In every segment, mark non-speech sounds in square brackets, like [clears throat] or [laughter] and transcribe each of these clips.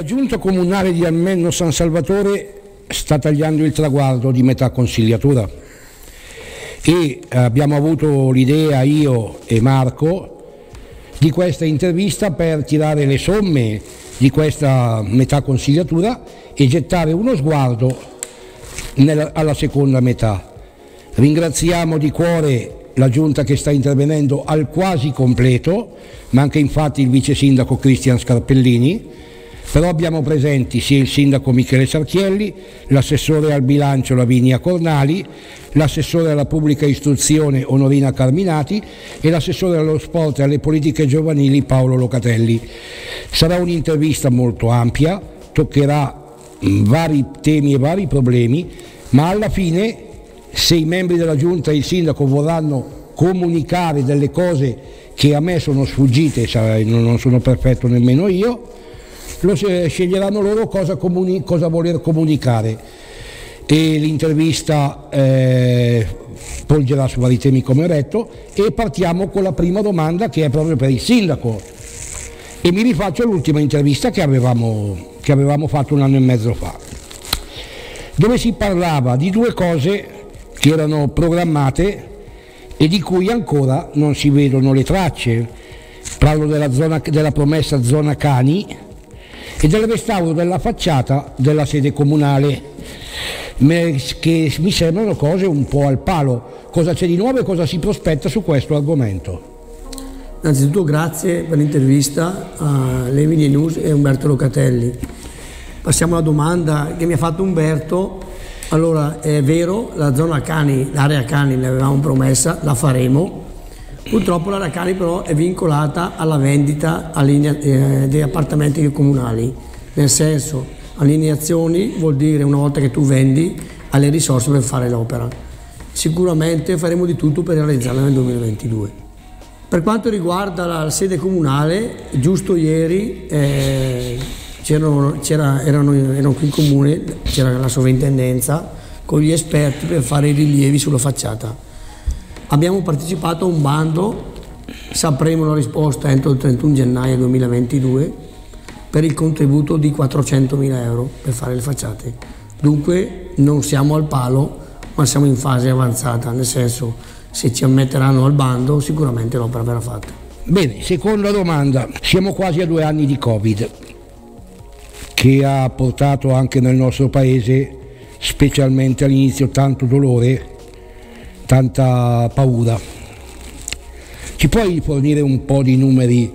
La giunta comunale di Almenno San Salvatore sta tagliando il traguardo di metà consigliatura e abbiamo avuto l'idea io e Marco di questa intervista per tirare le somme di questa metà consigliatura e gettare uno sguardo nella, alla seconda metà. Ringraziamo di cuore la giunta che sta intervenendo al quasi completo, manca infatti il vice sindaco Cristian Scarpellini, però abbiamo presenti sia il sindaco Michele Sarchielli, l'assessore al bilancio Lavinia Cornali, l'assessore alla pubblica istruzione Onorina Carminati e l'assessore allo sport e alle politiche giovanili Paolo Locatelli. Sarà un'intervista molto ampia, toccherà vari temi e vari problemi, ma alla fine se i membri della giunta e il sindaco vorranno comunicare delle cose che a me sono sfuggite, non sono perfetto nemmeno io, sceglieranno loro cosa, comuni, cosa voler comunicare. E l'intervista eh, polgerà su vari temi come ho detto e partiamo con la prima domanda che è proprio per il sindaco. E mi rifaccio all'ultima intervista che avevamo, che avevamo fatto un anno e mezzo fa dove si parlava di due cose che erano programmate e di cui ancora non si vedono le tracce. Parlo della, zona, della promessa zona cani e del restauro della facciata della sede comunale, che mi sembrano cose un po' al palo. Cosa c'è di nuovo e cosa si prospetta su questo argomento? Innanzitutto grazie per l'intervista a Levini News e Umberto Locatelli. Passiamo alla domanda che mi ha fatto Umberto. Allora, è vero, la zona cani, l'area cani l'avevamo promessa, la faremo, Purtroppo la Racani però è vincolata alla vendita eh, degli appartamenti comunali, nel senso allineazioni vuol dire una volta che tu vendi alle risorse per fare l'opera. Sicuramente faremo di tutto per realizzarla nel 2022. Per quanto riguarda la sede comunale, giusto ieri eh, c'erano, erano, erano qui in comune, c'era la sovrintendenza con gli esperti per fare i rilievi sulla facciata Abbiamo partecipato a un bando, sapremo la risposta entro il 31 gennaio 2022 per il contributo di 400.000 euro per fare le facciate. Dunque non siamo al palo, ma siamo in fase avanzata, nel senso se ci ammetteranno al bando sicuramente l'opera verrà fatta. Bene, seconda domanda, siamo quasi a due anni di Covid che ha portato anche nel nostro paese, specialmente all'inizio, tanto dolore tanta paura. Ci puoi fornire un po' di numeri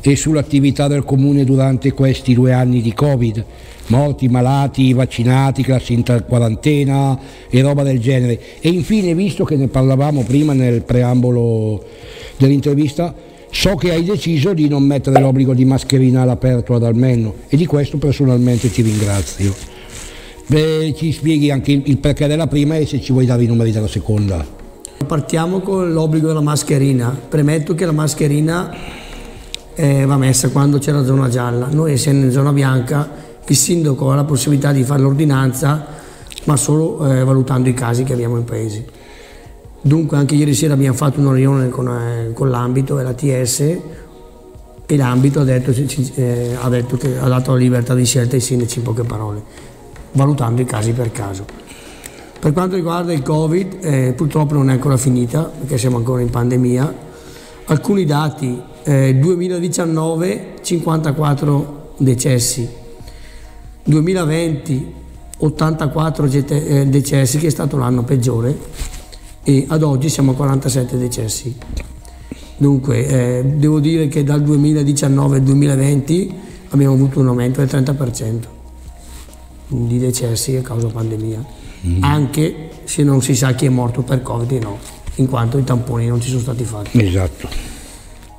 e sull'attività del comune durante questi due anni di Covid? Morti, malati, vaccinati, classi in quarantena e roba del genere. E infine, visto che ne parlavamo prima nel preambolo dell'intervista, so che hai deciso di non mettere l'obbligo di mascherina all'aperto ad Almenno e di questo personalmente ti ringrazio. Beh, ci spieghi anche il, perché della prima e se ci vuoi dare i numeri della seconda. Partiamo con l'obbligo della mascherina. Premetto che la mascherina eh, va messa quando c'è la zona gialla. Noi essendo in zona bianca il sindaco ha la possibilità di fare l'ordinanza ma solo eh, valutando i casi che abbiamo in paese. Dunque anche ieri sera abbiamo fatto una riunione con, eh, con l'ambito e la TS e l'ambito ha, detto, eh, ha, detto che, ha dato la libertà di scelta ai sindaci in poche parole valutando i casi per caso. Per quanto riguarda il Covid, eh, purtroppo non è ancora finita, perché siamo ancora in pandemia. Alcuni dati, eh, 2019 54 decessi, 2020 84 eh, decessi, che è stato l'anno peggiore, e ad oggi siamo a 47 decessi. Dunque, eh, devo dire che dal 2019 al 2020 abbiamo avuto un aumento del 30% di decessi a causa pandemia, mm. anche se non si sa chi è morto per Covid no, in quanto i tamponi non ci sono stati fatti. Esatto.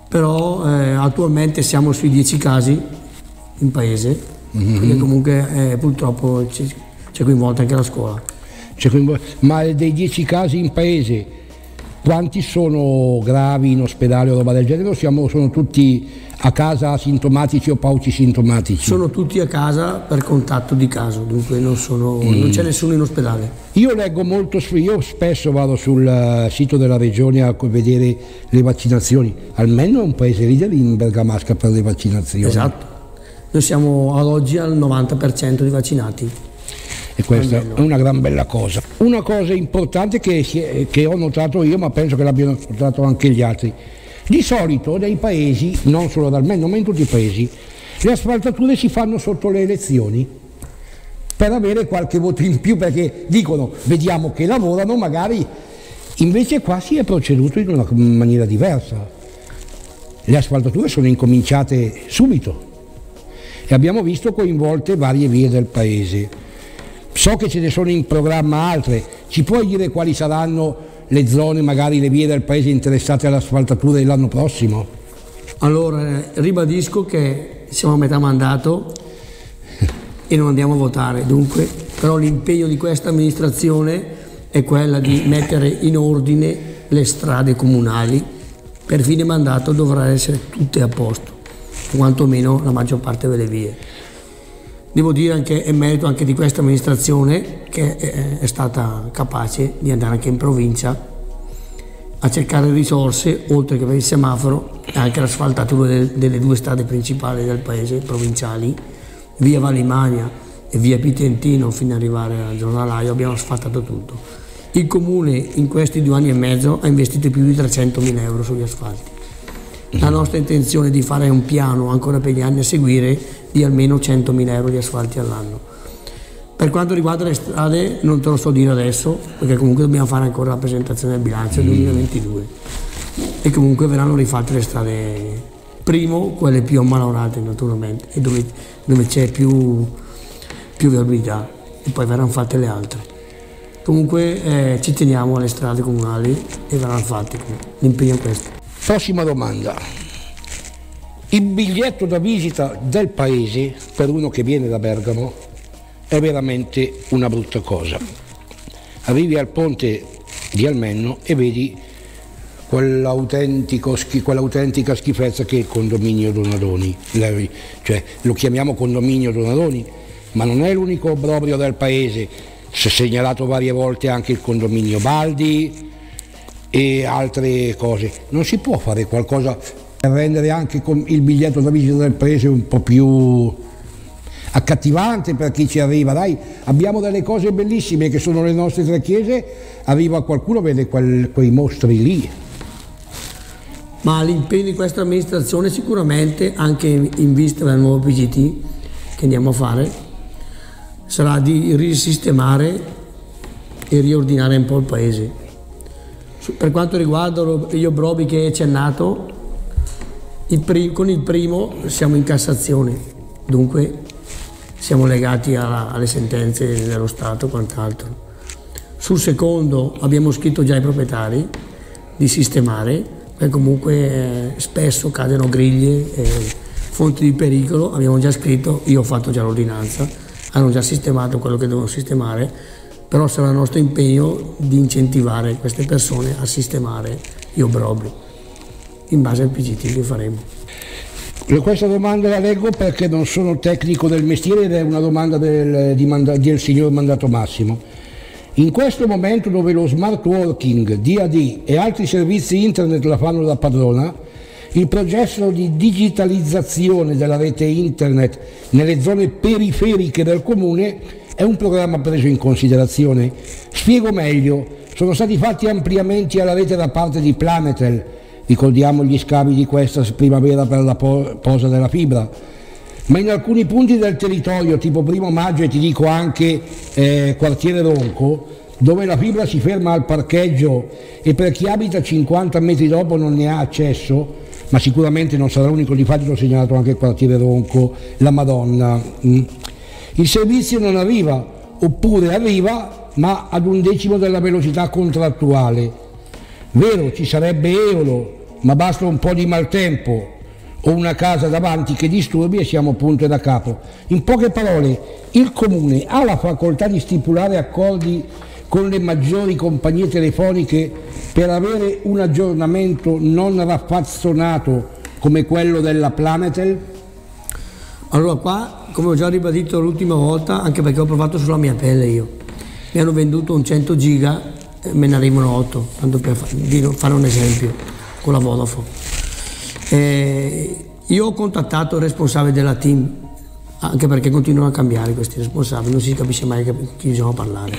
Però eh, attualmente siamo sui 10 casi in paese, mm-hmm. quindi comunque eh, purtroppo c'è coinvolta anche la scuola. Ma dei 10 casi in paese, quanti sono gravi in ospedale o roba del genere o siamo, sono tutti a casa asintomatici o pauci sintomatici? Sono tutti a casa per contatto di caso, dunque non, sono, mm. non c'è nessuno in ospedale. Io leggo molto, io spesso vado sul eh, sito della regione a vedere le vaccinazioni, almeno è un paese leader in Bergamasca per le vaccinazioni. Esatto, noi siamo ad oggi al 90% di vaccinati. E questa è una gran bella cosa. Una cosa importante che, è, che ho notato io, ma penso che l'abbiano notato anche gli altri, di solito nei paesi, non solo dal Meno, ma in tutti i paesi, le asfaltature si fanno sotto le elezioni per avere qualche voto in più perché dicono vediamo che lavorano, magari invece qua si è proceduto in una maniera diversa. Le asfaltature sono incominciate subito e abbiamo visto coinvolte varie vie del paese. So che ce ne sono in programma altre, ci puoi dire quali saranno le zone, magari le vie del paese interessate all'asfaltatura dell'anno prossimo? Allora, ribadisco che siamo a metà mandato e non andiamo a votare, dunque, però l'impegno di questa amministrazione è quella di mettere in ordine le strade comunali, per fine mandato dovrà essere tutte a posto, quantomeno la maggior parte delle vie. Devo dire che è merito anche di questa amministrazione che è stata capace di andare anche in provincia a cercare risorse, oltre che per il semaforo, anche l'asfaltatura delle due strade principali del paese, provinciali, via Valimania e via Pitentino fino ad arrivare al giornalaio, abbiamo asfaltato tutto. Il comune in questi due anni e mezzo ha investito più di 300.000 euro sugli asfalti. La nostra intenzione è di fare un piano ancora per gli anni a seguire di almeno 100.000 euro di asfalti all'anno. Per quanto riguarda le strade non te lo so dire adesso, perché comunque dobbiamo fare ancora la presentazione del bilancio del 2022 e comunque verranno rifatte le strade, primo quelle più ammalorate naturalmente e dove, dove c'è più, più viabilità e poi verranno fatte le altre. Comunque eh, ci teniamo alle strade comunali e verranno fatte, l'impegno è questo. Prossima domanda. Il biglietto da visita del paese per uno che viene da Bergamo è veramente una brutta cosa. Arrivi al ponte di Almenno e vedi quell'autentica schifezza che è il condominio Donadoni. Cioè, lo chiamiamo condominio Donadoni, ma non è l'unico obbrobrio del paese. Si è segnalato varie volte anche il condominio Baldi, e altre cose. Non si può fare qualcosa per rendere anche il biglietto da visita del paese un po' più accattivante per chi ci arriva. Dai, abbiamo delle cose bellissime che sono le nostre tre chiese, arriva qualcuno vede quel, quei mostri lì. Ma l'impegno di questa amministrazione sicuramente, anche in vista del nuovo PGT che andiamo a fare, sarà di risistemare e riordinare un po' il paese per quanto riguarda gli obrobi che hai accennato, il con il primo siamo in Cassazione, dunque siamo legati alla, alle sentenze dello Stato e quant'altro. Sul secondo abbiamo scritto già ai proprietari di sistemare, perché comunque eh, spesso cadono griglie, eh, fonti di pericolo, abbiamo già scritto, io ho fatto già l'ordinanza, hanno già sistemato quello che devono sistemare, però sarà il nostro impegno di incentivare queste persone a sistemare gli obbrobri in base al PGT che faremo. Questa domanda la leggo perché non sono tecnico del mestiere ed è una domanda del, manda, del signor Mandato Massimo. In questo momento dove lo smart working, DAD e altri servizi internet la fanno da padrona, il processo di digitalizzazione della rete internet nelle zone periferiche del comune è un programma preso in considerazione? Spiego meglio, sono stati fatti ampliamenti alla rete da parte di Planetel, ricordiamo gli scavi di questa primavera per la posa della fibra, ma in alcuni punti del territorio, tipo primo maggio e ti dico anche eh, quartiere Ronco, dove la fibra si ferma al parcheggio e per chi abita 50 metri dopo non ne ha accesso, ma sicuramente non sarà l'unico, di fatto ho segnalato anche il quartiere Ronco, la Madonna. Mm il servizio non arriva, oppure arriva ma ad un decimo della velocità contrattuale. Vero, ci sarebbe Eolo, ma basta un po' di maltempo o una casa davanti che disturbi e siamo punto da capo. In poche parole, il Comune ha la facoltà di stipulare accordi con le maggiori compagnie telefoniche per avere un aggiornamento non raffazzonato come quello della Planetel? Allora qua, come ho già ribadito l'ultima volta, anche perché ho provato sulla mia pelle io, mi hanno venduto un 100 giga e me ne arrivano 8, tanto per fare un esempio, con la Vodafone. E io ho contattato il responsabile della team anche perché continuano a cambiare questi responsabili, non si capisce mai chi bisogna parlare.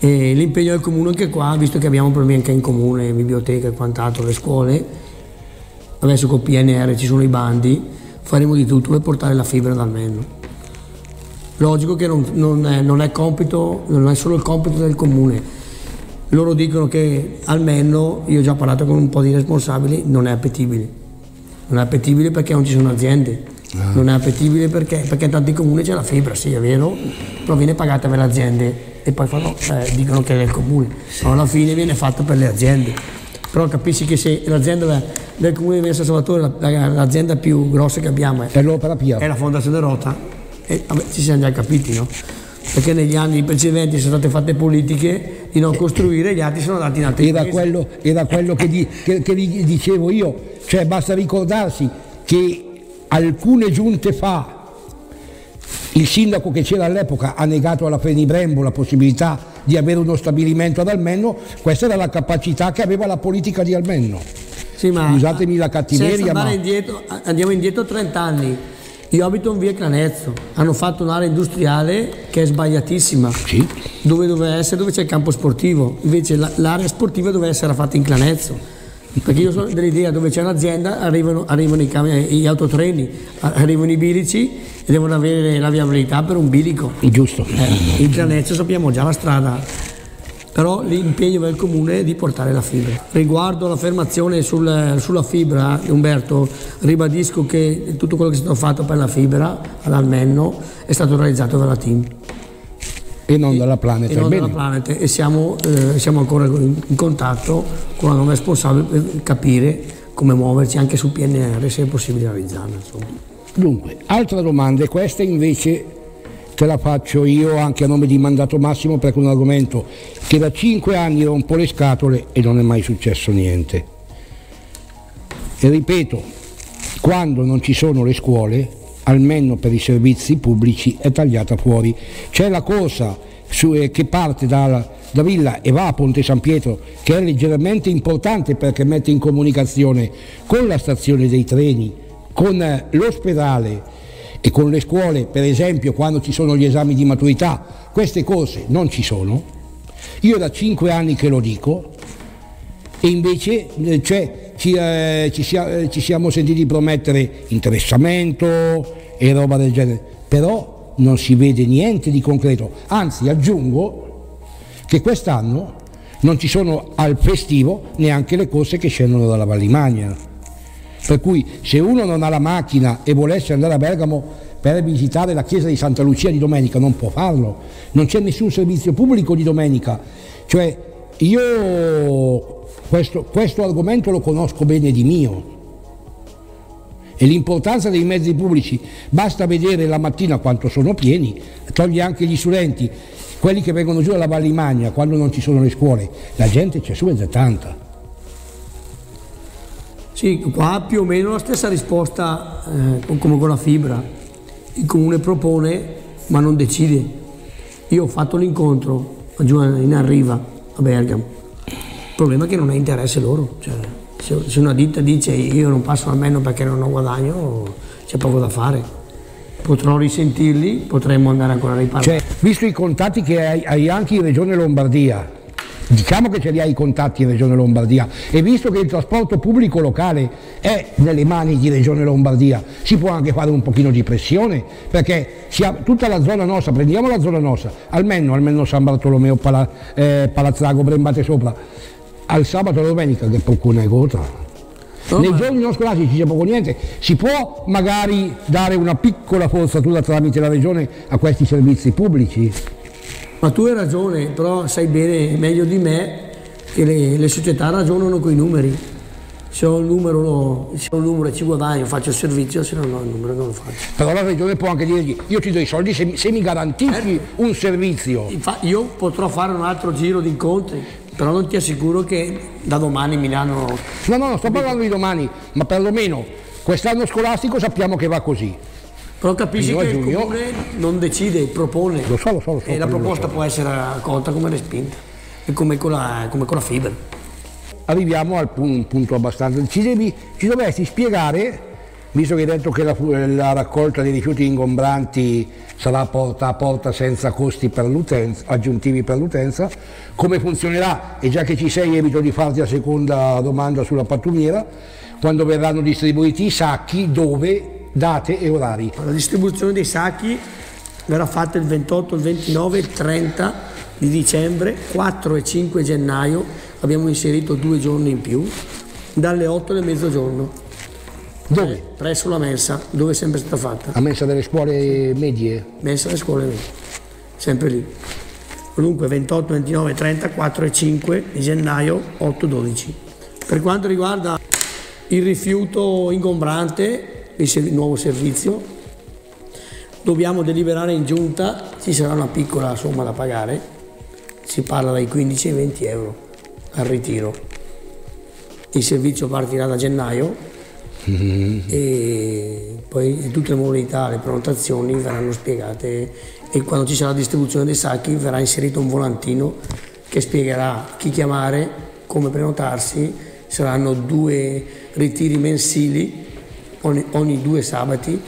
E l'impegno del comune anche qua, visto che abbiamo problemi anche in comune, biblioteca e quant'altro, le scuole, adesso col PNR ci sono i bandi, faremo di tutto per portare la fibra dal Menno. Logico che non, non, è, non, è compito, non è solo il compito del comune, loro dicono che almeno, io ho già parlato con un po' di responsabili, non è appetibile. Non è appetibile perché non ci sono aziende, ah. non è appetibile perché, perché in tanti comuni c'è la fibra, sì è vero, però viene pagata per le aziende e poi fanno, eh, dicono che è del comune, ma alla fine viene fatta per le aziende. Però capisci che se l'azienda del comune di San Salvatore, l'azienda più grossa che abbiamo è, è l'Opera Pia, è la Fondazione Rota, e vabbè, ci siamo già capiti, no? Perché negli anni precedenti sono state fatte politiche di non costruire, gli altri sono andati in altri era paesi. Quello, era quello che, di, che, che vi dicevo io, cioè basta ricordarsi che alcune giunte fa il sindaco che c'era all'epoca ha negato alla Fenibrembo la possibilità di avere uno stabilimento ad Almenno, questa era la capacità che aveva la politica di Almenno. Sì, Scusatemi la cattiveria. Ma... Indietro, andiamo indietro 30 anni. Io abito in via Cranezzo, hanno fatto un'area industriale che è sbagliatissima, sì. dove doveva essere dove c'è il campo sportivo, invece l'area sportiva doveva essere fatta in Cranezzo. Perché io sono dell'idea dove c'è un'azienda arrivano, arrivano i gli autotreni, arrivano i bilici e devono avere la viabilità per un bilico. Giusto. Eh, in Cranezzo sappiamo già la strada però l'impegno del comune è di portare la fibra. Riguardo l'affermazione sul, sulla fibra, Umberto, ribadisco che tutto quello che è stato fatto per la fibra ad Almenno è stato realizzato dalla team. E non dalla Planet. E, non dalla Planet. e siamo, eh, siamo, ancora in, contatto con la nuova responsabile per capire come muoverci anche sul PNR se è possibile realizzarlo. Insomma. Dunque, altra domanda, questa invece te la faccio io anche a nome di Mandato Massimo perché è un argomento che da cinque anni rompo le scatole e non è mai successo niente. E ripeto, quando non ci sono le scuole, almeno per i servizi pubblici, è tagliata fuori. C'è la corsa su, eh, che parte da, da Villa e va a Ponte San Pietro, che è leggermente importante perché mette in comunicazione con la stazione dei treni, con eh, l'ospedale e con le scuole, per esempio, quando ci sono gli esami di maturità, queste cose non ci sono. Io da cinque anni che lo dico e invece eh, cioè, ci, eh, ci, sia, eh, ci siamo sentiti promettere interessamento e roba del genere, però non si vede niente di concreto. Anzi, aggiungo che quest'anno non ci sono al festivo neanche le corse che scendono dalla Vallimagna. Per cui se uno non ha la macchina e volesse andare a Bergamo per visitare la chiesa di Santa Lucia di domenica non può farlo, non c'è nessun servizio pubblico di domenica. Cioè io questo, questo argomento lo conosco bene di mio e l'importanza dei mezzi pubblici, basta vedere la mattina quanto sono pieni, togli anche gli studenti, quelli che vengono giù dalla Vallimagna quando non ci sono le scuole, la gente c'è su ed è tanta. Sì, qua più o meno la stessa risposta eh, come con la fibra. Il comune propone ma non decide. Io ho fatto l'incontro giù in arriva a Bergamo. Il problema è che non è interesse loro. Cioè, se una ditta dice io non passo almeno perché non ho guadagno, c'è poco da fare. Potrò risentirli, potremmo andare ancora a riparare. Cioè, visto i contatti che hai, hai anche in Regione Lombardia, diciamo che ce li hai i contatti in Regione Lombardia e visto che il trasporto pubblico locale è nelle mani di Regione Lombardia si può anche fare un pochino di pressione perché ha, tutta la zona nostra, prendiamo la zona nostra, almeno, almeno San Bartolomeo, Pala, eh, Palazzago, Brembate sopra, al sabato e domenica che poco ne gota. Oh, Nei giorni non scolastici c'è poco niente, si può magari dare una piccola forzatura tramite la regione a questi servizi pubblici? Ma tu hai ragione, però sai bene, meglio di me, che le, le società ragionano con i numeri. Se ho numero, se ho il numero e ci guadagno, faccio il servizio, se non ho il numero non lo faccio. Però la regione può anche dirgli, io ti do i soldi se, se mi garantisci eh, un servizio. Infatti io potrò fare un altro giro di incontri, però non ti assicuro che da domani mi danno... No, no, non sto parlando di domani, ma perlomeno quest'anno scolastico sappiamo che va così. Però capisci che il comune non decide, propone. Lo so, lo so, lo so e la proposta può essere accolta come respinta, e come con la, come con la fibra. Arriviamo al punto, punto abbastanza. Ci, devi, ci dovresti spiegare visto che hai detto che la, la raccolta dei rifiuti ingombranti sarà porta a porta senza costi per aggiuntivi per l'utenza, come funzionerà? E già che ci sei evito di farti la seconda domanda sulla pattumiera, quando verranno distribuiti i sacchi, dove, date e orari? La distribuzione dei sacchi verrà fatta il 28, il 29 il 30 di dicembre, 4 e 5 gennaio, abbiamo inserito due giorni in più, dalle 8 del mezzogiorno. Dove? Eh, presso la mensa, dove è sempre stata fatta. A mensa delle scuole medie? Mensa delle scuole medie, sempre lì. Dunque 28, 29, 30, 4 e 5 di gennaio, 8, 12. Per quanto riguarda il rifiuto ingombrante, il nuovo servizio, dobbiamo deliberare in giunta, ci sarà una piccola somma da pagare, si parla dai 15 ai 20 euro al ritiro. Il servizio partirà da gennaio mm-hmm. e poi tutte le modalità, le prenotazioni verranno spiegate e quando ci sarà la distribuzione dei sacchi verrà inserito un volantino che spiegherà chi chiamare, come prenotarsi, saranno due ritiri mensili ogni, ogni due sabati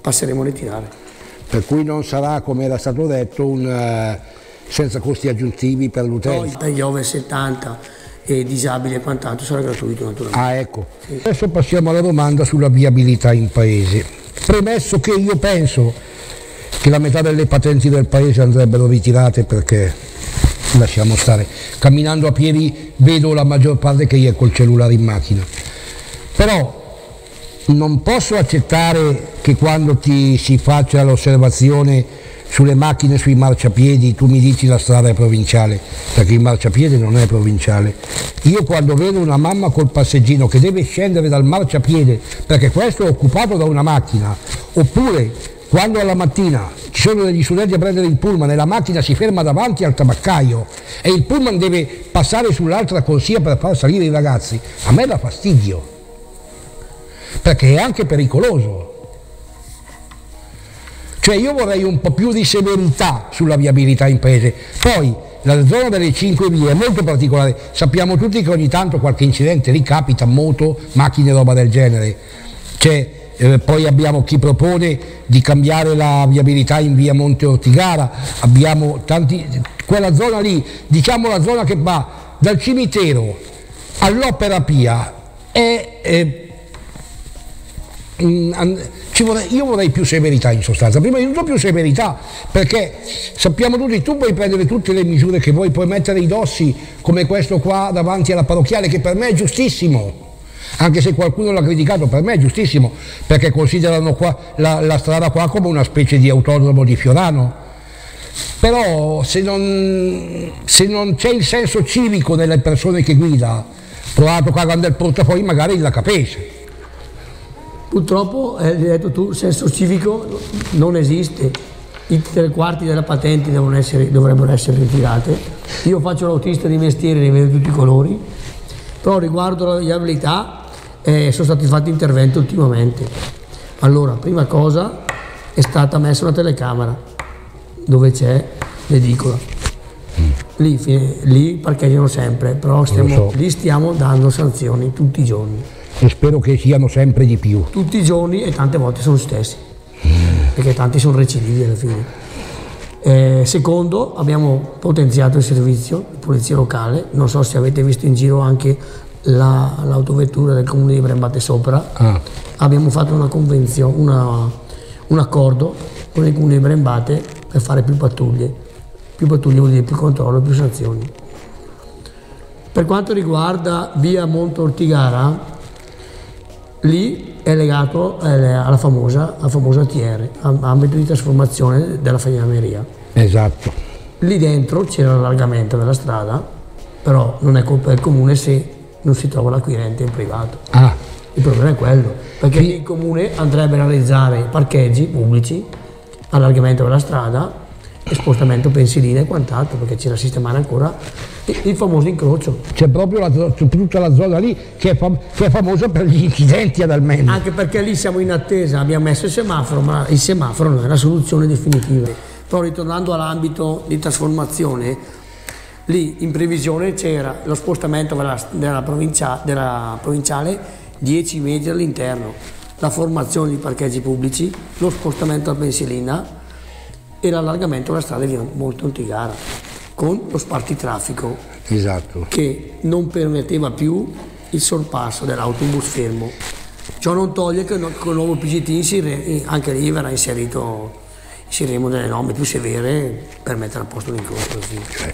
passeremo a ritirare. Per cui non sarà, come era stato detto, un, uh, senza costi aggiuntivi per l'utente? per gli over 70 e disabili e quant'altro sarà gratuito naturalmente. Ah ecco. Sì. Adesso passiamo alla domanda sulla viabilità in paese. Premesso che io penso che la metà delle patenti del paese andrebbero ritirate perché lasciamo stare. Camminando a piedi vedo la maggior parte che è col cellulare in macchina. Però non posso accettare che quando ti si faccia l'osservazione sulle macchine, sui marciapiedi, tu mi dici la strada è provinciale, perché il marciapiede non è provinciale. Io quando vedo una mamma col passeggino che deve scendere dal marciapiede perché questo è occupato da una macchina, oppure quando alla mattina ci sono degli studenti a prendere il pullman e la macchina si ferma davanti al tabaccaio e il pullman deve passare sull'altra corsia per far salire i ragazzi, a me dà fastidio, perché è anche pericoloso. Cioè io vorrei un po' più di severità sulla viabilità in paese. Poi la zona delle cinque vie è molto particolare, sappiamo tutti che ogni tanto qualche incidente ricapita, moto, macchine, roba del genere. Cioè, eh, poi abbiamo chi propone di cambiare la viabilità in via Monte Ortigara, abbiamo tanti, quella zona lì, diciamo la zona che va dal cimitero all'Opera Pia è, è mm, vorrei, io vorrei più severità in sostanza, prima di tutto più severità, perché sappiamo tutti, tu puoi prendere tutte le misure che vuoi, puoi mettere i dossi come questo qua davanti alla parrocchiale, che per me è giustissimo, anche se qualcuno l'ha criticato, per me è giustissimo, perché considerano qua, la, la, strada qua come una specie di autodromo di Fiorano. Però se non, se non c'è il senso civico delle persone che guida, provato cagando il portafogli magari la capisce. Purtroppo, eh, hai detto tu, il senso civico non esiste. I tre quarti delle patenti essere, dovrebbero essere ritirate. Io faccio l'autista di mestiere, ne vedo tutti i colori, però riguardo la viabilità eh, sono stati fatti interventi ultimamente. Allora, prima cosa è stata messa una telecamera dove c'è l'edicola. Lì, lì parcheggiano sempre, però stiamo, so. lì stiamo dando sanzioni tutti i giorni. E spero che siano sempre di più. Tutti i giorni e tante volte sono stessi, mm. perché tanti sono recidivi alla fine. Eh, secondo, abbiamo potenziato il servizio di polizia locale, non so se avete visto in giro anche la, l'autovettura del comune di Brembate sopra, ah. abbiamo fatto una convenzione, una, un accordo con il comune di Brembate per fare più pattuglie. Più pattuglie vuol dire più controllo, più sanzioni. Per quanto riguarda via Monte Ortigara, lì è legato eh, alla famosa, alla famosa TR, ambito di trasformazione della fagnameria. Esatto. Lì dentro c'era l'allargamento della strada, però non è colpa del comune se non si trova l'acquirente in privato. Ah. Il problema è quello, perché sì. il comune andrebbe a realizzare parcheggi pubblici, allargamento della strada, spostamento pensiline e quant'altro, perché c'è da sistemare ancora il famoso incrocio. C'è proprio la, tutta la zona lì che è, fam che è, famosa per gli incidenti ad almeno. Anche perché lì siamo in attesa, abbiamo messo il semaforo, ma il semaforo non è la soluzione definitiva. Però ritornando all'ambito di trasformazione, Lì in previsione c'era lo spostamento della, della, provincia, della provinciale 10 metri all'interno. la formazione di parcheggi pubblici, lo spostamento a pensilina e l'allargamento della strada di Molto Antigara con lo spartitraffico esatto. che non permetteva più il sorpasso dell'autobus fermo. Ciò non toglie che con il nuovo PGT anche lì verrà inserito inseriremo delle norme più severe per mettere a posto l'incontro. Sì. Cioè,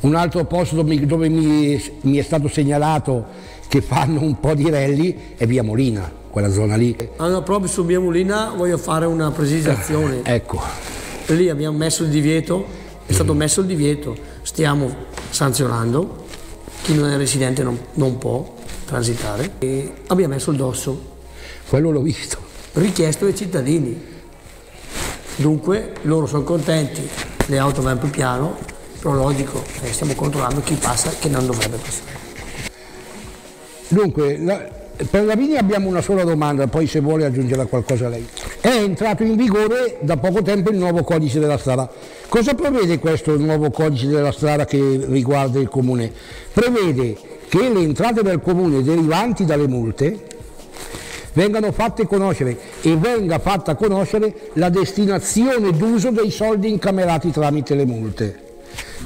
un altro posto dove, mi, mi, è stato segnalato che fanno un po' di rally è via Molina, quella zona lì. Allora proprio su via Molina voglio fare una precisazione. [laughs] Ecco. Lì abbiamo messo il divieto, è stato messo il divieto, stiamo sanzionando, chi non è residente non, non può transitare e abbiamo messo il dosso. Quello l'ho visto. Richiesto dai cittadini. Dunque loro sono contenti, le auto vanno più piano, però logico, eh, stiamo controllando chi passa e chi non dovrebbe passare. Dunque, la, per Lavini abbiamo una sola domanda, poi se vuole aggiungere qualcosa lei. È entrato in vigore da poco tempo il nuovo codice della strada. Cosa prevede questo nuovo codice della strada che riguarda il comune? Prevede che le entrate del comune derivanti dalle multe vengano fatte conoscere e venga fatta conoscere la destinazione d'uso dei soldi incamerati tramite le multe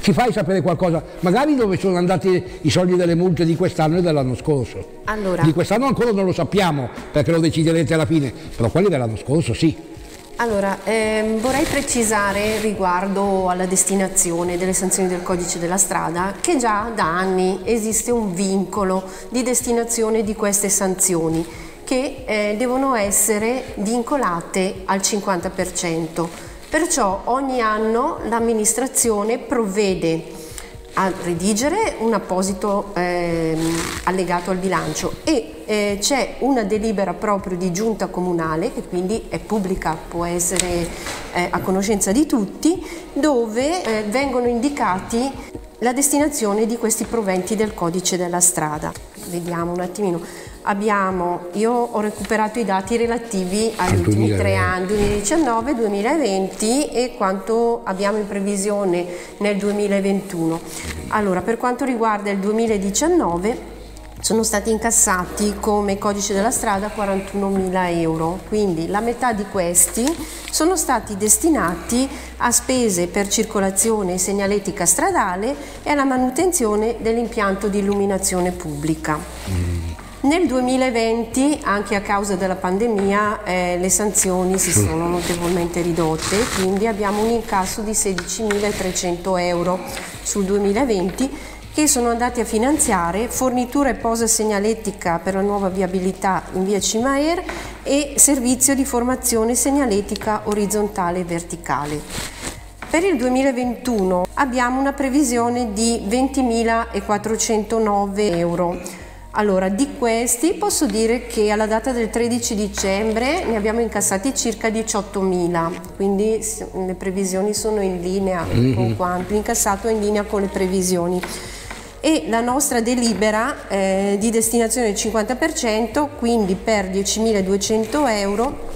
ci fai sapere qualcosa, magari dove sono andati i soldi delle multe di quest'anno e dell'anno scorso. Allora. Di quest'anno ancora non lo sappiamo perché lo deciderete alla fine, però quelli dell'anno scorso sì. Allora, ehm, vorrei precisare riguardo alla destinazione delle sanzioni del codice della strada che già da anni esiste un vincolo di destinazione di queste sanzioni che eh, devono essere vincolate al 50%. Perciò ogni anno l'amministrazione provvede a redigere un apposito eh, allegato al bilancio e eh, c'è una delibera proprio di giunta comunale che quindi è pubblica, può essere eh, a conoscenza di tutti, dove eh, vengono indicati la destinazione di questi proventi del codice della strada. Vediamo un attimino abbiamo, io ho recuperato i dati relativi agli ultimi tre anni, 2019, 2020 e quanto abbiamo in previsione nel 2021. Allora, per quanto riguarda il 2019 sono stati incassati come codice della strada 41 mila euro, quindi la metà di questi sono stati destinati a spese per circolazione e segnaletica stradale e alla manutenzione dell'impianto di illuminazione pubblica. Mm. Nel 2020, anche a causa della pandemia, eh, le sanzioni si sono notevolmente ridotte, quindi abbiamo un incasso di 16.300 euro sul 2020 che sono andati a finanziare fornitura e posa segnaletica per la nuova viabilità in via Cimaer e servizio di formazione segnaletica orizzontale e verticale. Per il 2021 abbiamo una previsione di 20.409 euro allora, di questi posso dire che alla data del 13 dicembre ne abbiamo incassati circa 18.000, quindi le previsioni sono in linea mm -hmm. con quanto l'incassato è in linea con le previsioni. E la nostra delibera eh, di destinazione del 50%, quindi per 10.200 euro,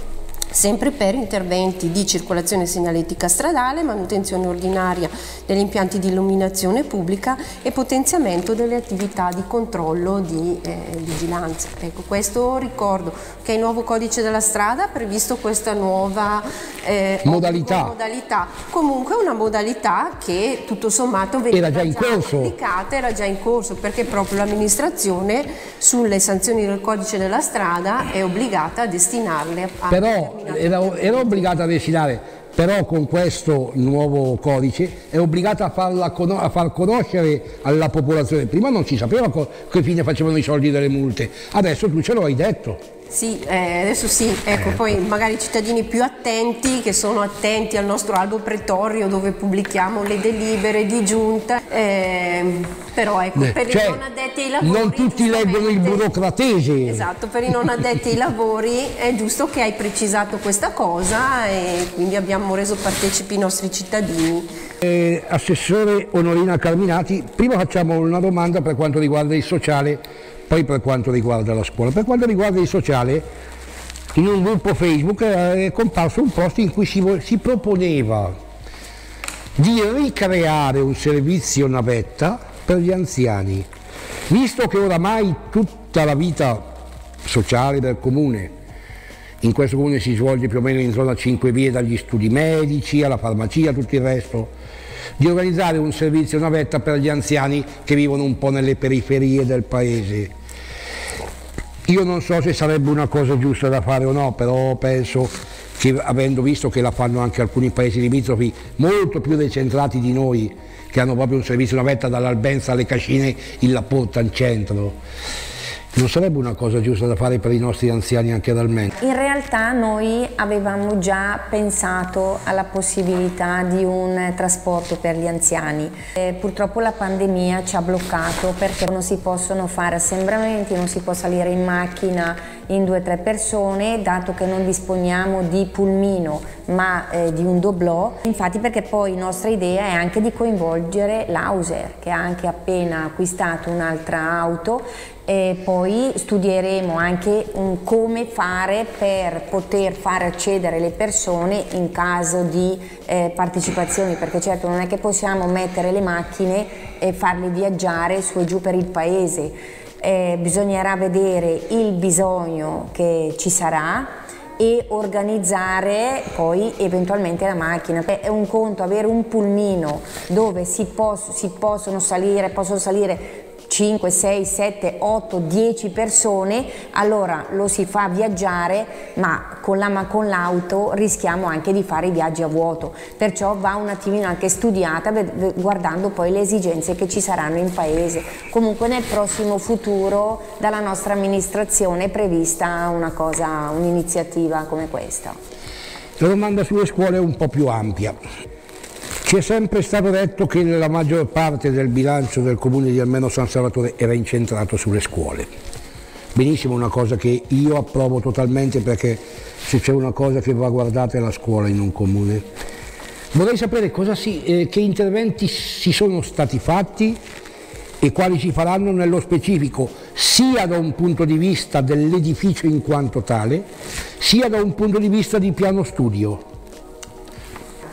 sempre per interventi di circolazione segnaletica stradale, manutenzione ordinaria degli impianti di illuminazione pubblica e potenziamento delle attività di controllo di eh, vigilanza. Ecco, questo ricordo che il nuovo codice della strada ha previsto questa nuova eh, modalità. modalità. Comunque una modalità che tutto sommato veniva era già in corso. applicata, era già in corso perché proprio l'amministrazione sulle sanzioni del codice della strada è obbligata a destinarle a Però era, era obbligata a destinare però con questo nuovo codice è obbligata a, farla, a, far conoscere alla popolazione. Prima non si sapeva che fine facevano i soldi delle multe, adesso tu ce lo hai detto. Sì, eh, adesso sì, ecco, poi magari i cittadini più attenti, che sono attenti al nostro albo pretorio dove pubblichiamo le delibere di giunta, eh, però ecco, per cioè, i non addetti ai lavori... Non tutti leggono il burocratese. Esatto, per i non addetti ai [laughs] lavori è giusto che hai precisato questa cosa e quindi abbiamo reso partecipi i nostri cittadini. Eh, Assessore Onorina Carminati, prima facciamo una domanda per quanto riguarda il sociale poi per quanto riguarda la scuola. Per quanto riguarda il sociale, in un gruppo Facebook è comparso un post in cui si, si proponeva di ricreare un servizio navetta per gli anziani, visto che oramai tutta la vita sociale del comune in questo comune si svolge più o meno in zona 5 vie dagli studi medici alla farmacia, tutto il resto, di organizzare un servizio navetta per gli anziani che vivono un po' nelle periferie del paese. Io non so se sarebbe una cosa giusta da fare o no, però penso che avendo visto che la fanno anche alcuni paesi limitrofi molto più decentrati di noi, che hanno proprio un servizio navetta dall'Albenza alle Cascine in La Porta in centro, non sarebbe una cosa giusta da fare per i nostri anziani anche ad Almeno? In realtà noi avevamo già pensato alla possibilità di un trasporto per gli anziani. E purtroppo la pandemia ci ha bloccato perché non si possono fare assembramenti, non si può salire in macchina in due o tre persone, dato che non disponiamo di pulmino ma eh, di un doblò, infatti perché poi nostra idea è anche di coinvolgere l'Auser che ha anche appena acquistato un'altra auto e poi studieremo anche come fare per poter far accedere le persone in caso di eh, partecipazioni perché certo non è che possiamo mettere le macchine e farle viaggiare su e giù per il paese eh, bisognerà vedere il bisogno che ci sarà e organizzare poi eventualmente la macchina. È un conto avere un pulmino dove si, pos si possono salire, possono salire 5, 6, 7, 8, 10 persone, allora lo si fa viaggiare, ma con l'auto rischiamo anche di fare i viaggi a vuoto, perciò va un attimino anche studiata guardando poi le esigenze che ci saranno in paese. Comunque nel prossimo futuro dalla nostra amministrazione è prevista un'iniziativa un come questa. La domanda sulle scuole è un po' più ampia. Ci è sempre stato detto che la maggior parte del bilancio del comune di Almeno San Salvatore era incentrato sulle scuole. Benissimo, una cosa che io approvo totalmente perché se c'è una cosa che va guardata è la scuola in un comune. Vorrei sapere si, eh, che interventi si sono stati fatti e quali si faranno nello specifico, sia da un punto di vista dell'edificio in quanto tale, sia da un punto di vista di piano studio.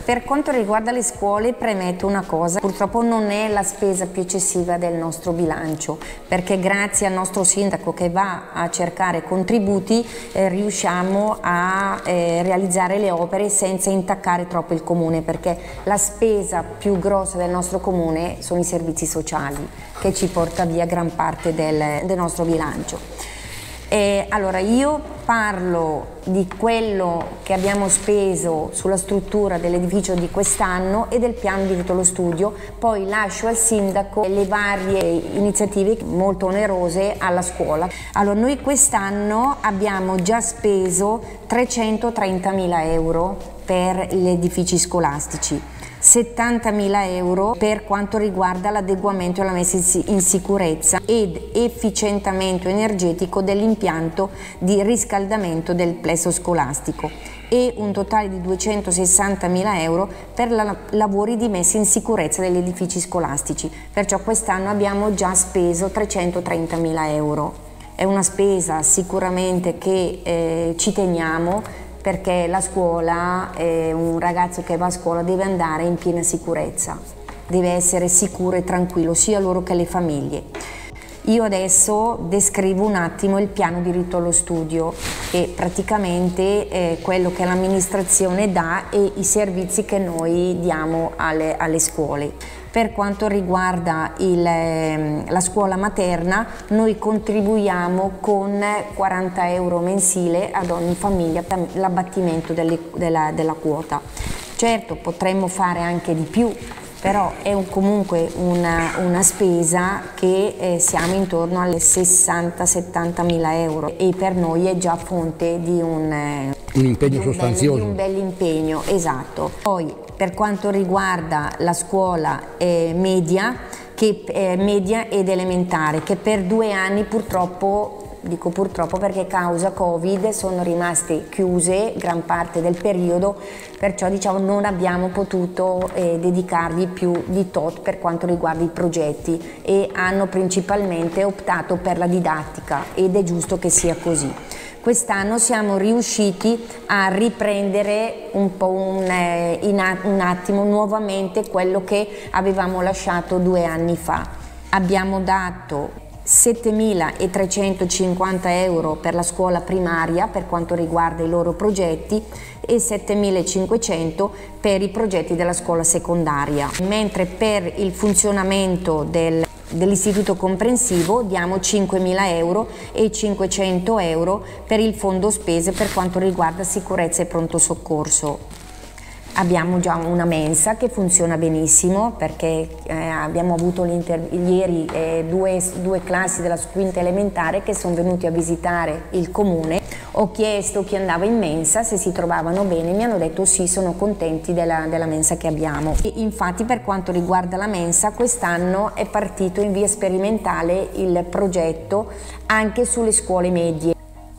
Per quanto riguarda le scuole premetto una cosa, purtroppo non è la spesa più eccessiva del nostro bilancio perché grazie al nostro sindaco che va a cercare contributi eh, riusciamo a eh, realizzare le opere senza intaccare troppo il comune perché la spesa più grossa del nostro comune sono i servizi sociali che ci porta via gran parte del, del nostro bilancio. E allora io parlo di quello che abbiamo speso sulla struttura dell'edificio di quest'anno e del piano di tutto lo studio, poi lascio al sindaco le varie iniziative molto onerose alla scuola. Allora noi quest'anno abbiamo già speso 330 mila euro per gli edifici scolastici 70.000 euro per quanto riguarda l'adeguamento e la messa in sicurezza ed efficientamento energetico dell'impianto di riscaldamento del plesso scolastico e un totale di 260.000 euro per la, lavori di messa in sicurezza degli edifici scolastici. Perciò quest'anno abbiamo già speso 330.000 euro. È una spesa sicuramente che eh, ci teniamo perché la scuola, eh, un ragazzo che va a scuola deve andare in piena sicurezza, deve essere sicuro e tranquillo sia loro che le famiglie. Io adesso descrivo un attimo il piano diritto allo studio che praticamente è quello che l'amministrazione dà e i servizi che noi diamo alle, alle scuole. Per quanto riguarda il, ehm, la scuola materna, noi contribuiamo con 40 euro mensile ad ogni famiglia per l'abbattimento della, della quota. Certo, potremmo fare anche di più, però è un, comunque una, una, spesa che eh, siamo intorno alle 60-70 mila euro e per noi è già fonte di un, eh, un impegno di un sostanzioso. Bel, di un bel impegno, esatto. Poi per quanto riguarda la scuola eh, media, che, eh, media ed elementare, che per due anni purtroppo dico purtroppo perché causa Covid sono rimaste chiuse gran parte del periodo, perciò diciamo non abbiamo potuto eh, dedicargli più di tot per quanto riguarda i progetti e hanno principalmente optato per la didattica ed è giusto che sia così quest'anno siamo riusciti a riprendere un po' un, eh, un attimo nuovamente quello che avevamo lasciato due anni fa. Abbiamo dato 7.350 euro per la scuola primaria per quanto riguarda i loro progetti e 7.500 per i progetti della scuola secondaria, mentre per il funzionamento del dell'istituto comprensivo diamo 5.000 euro e 500 euro per il fondo spese per quanto riguarda sicurezza e pronto soccorso. Abbiamo già una mensa che funziona benissimo perché eh, abbiamo avuto ieri eh, due, due, classi della quinta elementare che sono venuti a visitare il comune. Ho chiesto chi andava in mensa se si trovavano bene, mi hanno detto sì, sono contenti della, della mensa che abbiamo. E infatti per quanto riguarda la mensa quest'anno è partito in via sperimentale il progetto anche sulle scuole medie.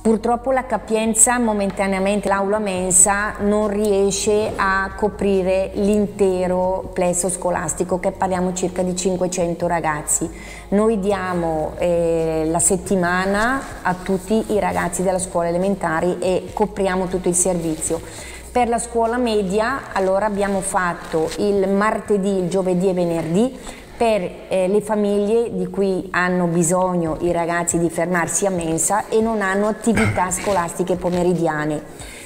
Purtroppo la capienza momentaneamente l'aula mensa non riesce a coprire l'intero plesso scolastico che parliamo circa di 500 ragazzi. Noi diamo eh, la settimana a tutti i ragazzi della scuola elementare e copriamo tutto il servizio. Per la scuola media allora abbiamo fatto il martedì, il giovedì e venerdì per eh, le famiglie di cui hanno bisogno i ragazzi di fermarsi a mensa e non hanno attività [coughs] scolastiche pomeridiane,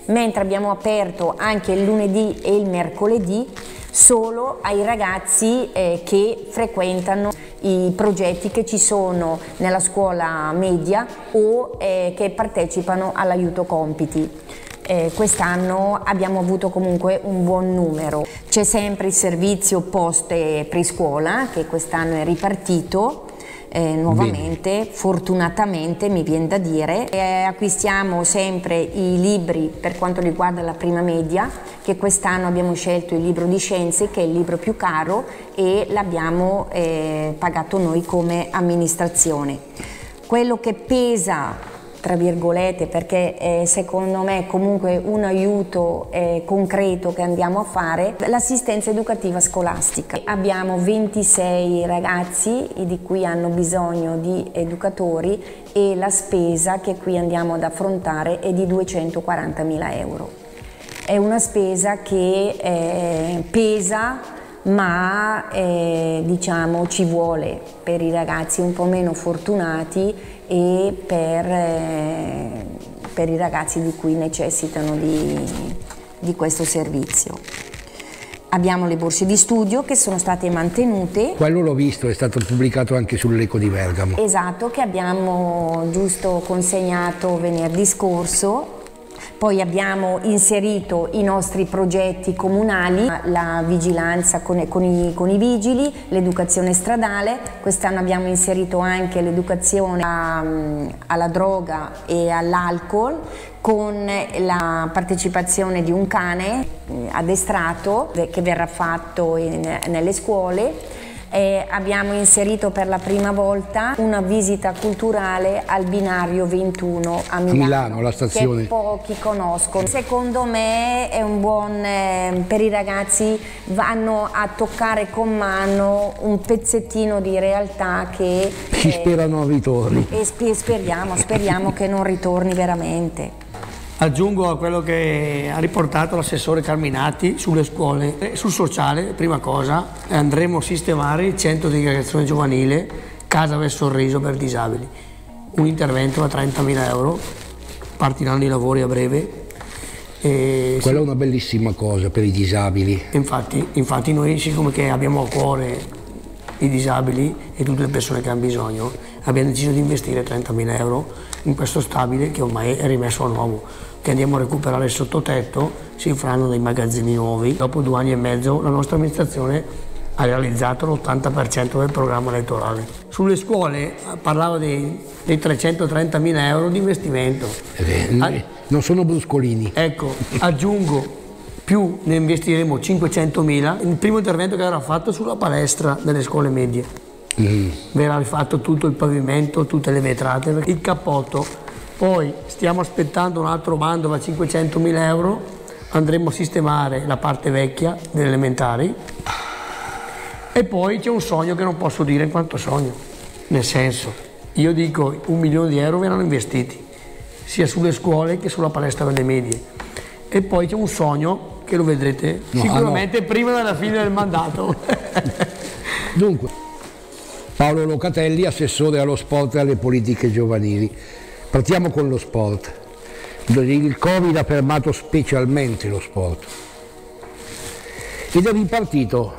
mentre abbiamo aperto anche il lunedì e il mercoledì solo ai ragazzi eh, che frequentano i progetti che ci sono nella scuola media o eh, che partecipano all'aiuto compiti eh, quest'anno abbiamo avuto comunque un buon numero. C'è sempre il servizio post e prescuola che quest'anno è ripartito eh, nuovamente, Bene. fortunatamente mi viene da dire. Eh, acquistiamo sempre i libri per quanto riguarda la prima media, che quest'anno abbiamo scelto il libro di scienze che è il libro più caro e l'abbiamo eh, pagato noi come amministrazione. Quello che pesa tra virgolette, perché è secondo me comunque un aiuto eh, concreto che andiamo a fare, l'assistenza educativa scolastica. Abbiamo 26 ragazzi di cui hanno bisogno di educatori e la spesa che qui andiamo ad affrontare è di 240 mila euro. È una spesa che eh, pesa ma eh, diciamo ci vuole per i ragazzi un po' meno fortunati e per, eh, per i ragazzi di cui necessitano di, di questo servizio. Abbiamo le borse di studio che sono state mantenute. Quello l'ho visto, è stato pubblicato anche sull'Eco di Bergamo. Esatto, che abbiamo giusto consegnato venerdì scorso poi abbiamo inserito i nostri progetti comunali, la vigilanza con, con, i, con i, vigili, l'educazione stradale, quest'anno abbiamo inserito anche l'educazione alla droga e all'alcol con la partecipazione di un cane eh, addestrato che verrà fatto in, nelle scuole eh, abbiamo inserito per la prima volta una visita culturale al binario 21 a Milano, Milano la stazione. che pochi conoscono. Secondo me è un buon, eh, per i ragazzi vanno a toccare con mano un pezzettino di realtà che... Si eh, sperano ritorni. E speriamo, speriamo che non ritorni veramente. Aggiungo a quello che ha riportato l'assessore Carminati sulle scuole. Sul sociale, prima cosa, andremo a sistemare il centro di aggregazione giovanile Casa del Sorriso per disabili. Un intervento a 30.000 euro, partiranno i lavori a breve. E Quella è una bellissima cosa per i disabili. Infatti, infatti noi, siccome abbiamo a cuore i disabili e tutte le persone che hanno bisogno, abbiamo deciso di investire 30.000 euro in questo stabile che ormai è rimesso a nuovo che andiamo a recuperare il sottotetto, si faranno dei magazzini nuovi. Dopo due anni e mezzo la nostra amministrazione ha realizzato l'80% del programma elettorale. Sulle scuole parlavo dei, dei 330 mila euro di investimento. Eh, non sono bruscolini. Ecco, aggiungo più ne investiremo 500 mila. Il primo intervento che verrà fatto sulla palestra delle scuole medie. Mm. Verrà rifatto tutto il pavimento, tutte le vetrate, il cappotto poi stiamo aspettando un altro bando da 500.000 euro, andremo a sistemare la parte vecchia delle elementari e poi c'è un sogno che non posso dire in quanto sogno, nel senso, io dico un milione di euro verranno investiti, sia sulle scuole che sulla palestra delle medie. E poi c'è un sogno che lo vedrete no, sicuramente ah no. prima della fine del mandato. Dunque, Paolo Locatelli, assessore allo sport e alle politiche giovanili. Partiamo con lo sport. Il Covid ha fermato specialmente lo sport ed è ripartito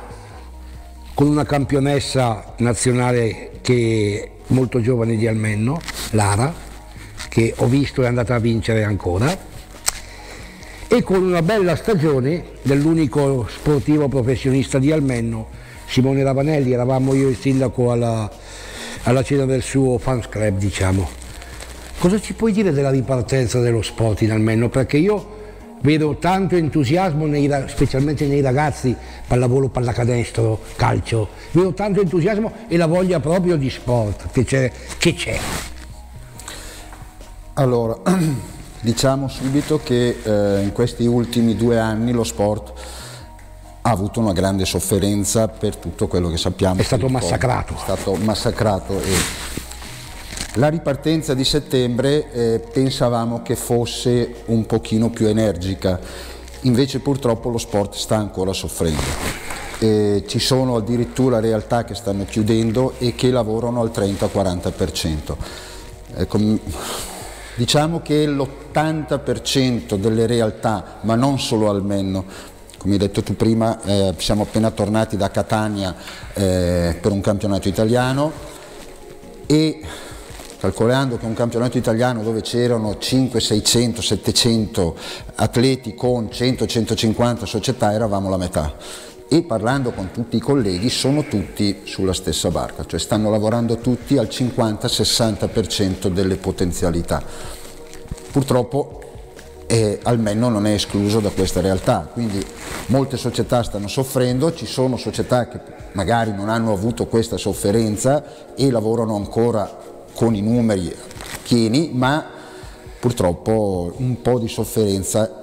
con una campionessa nazionale che è molto giovane di Almenno, Lara, che ho visto è andata a vincere ancora, e con una bella stagione dell'unico sportivo professionista di Almenno, Simone Ravanelli, eravamo io e il sindaco alla, alla cena del suo fans club, diciamo. Cosa ci puoi dire della ripartenza dello sport in Almenno? Perché io vedo tanto entusiasmo nei, specialmente nei ragazzi, pallavolo, pallacanestro, calcio, vedo tanto entusiasmo e la voglia proprio di sport che c'è. Che c'è. Allora, [clears throat] diciamo subito che eh, in questi ultimi due anni lo sport ha avuto una grande sofferenza per tutto quello che sappiamo. È stato massacrato. È stato massacrato e la ripartenza di settembre eh, pensavamo che fosse un pochino più energica, invece purtroppo lo sport sta ancora soffrendo. Eh, ci sono addirittura realtà che stanno chiudendo e che lavorano al 30-40%. Ecco, diciamo che l'80% delle realtà, ma non solo almeno, come hai detto tu prima, eh, siamo appena tornati da Catania eh, per un campionato italiano e calcolando che un campionato italiano dove c'erano 5, 600, 700 atleti con 100, 150 società eravamo la metà e parlando con tutti i colleghi sono tutti sulla stessa barca, cioè stanno lavorando tutti al 50-60% delle potenzialità. Purtroppo eh, almeno non è escluso da questa realtà, quindi molte società stanno soffrendo, ci sono società che magari non hanno avuto questa sofferenza e lavorano ancora con i numeri pieni, ma purtroppo un po' di sofferenza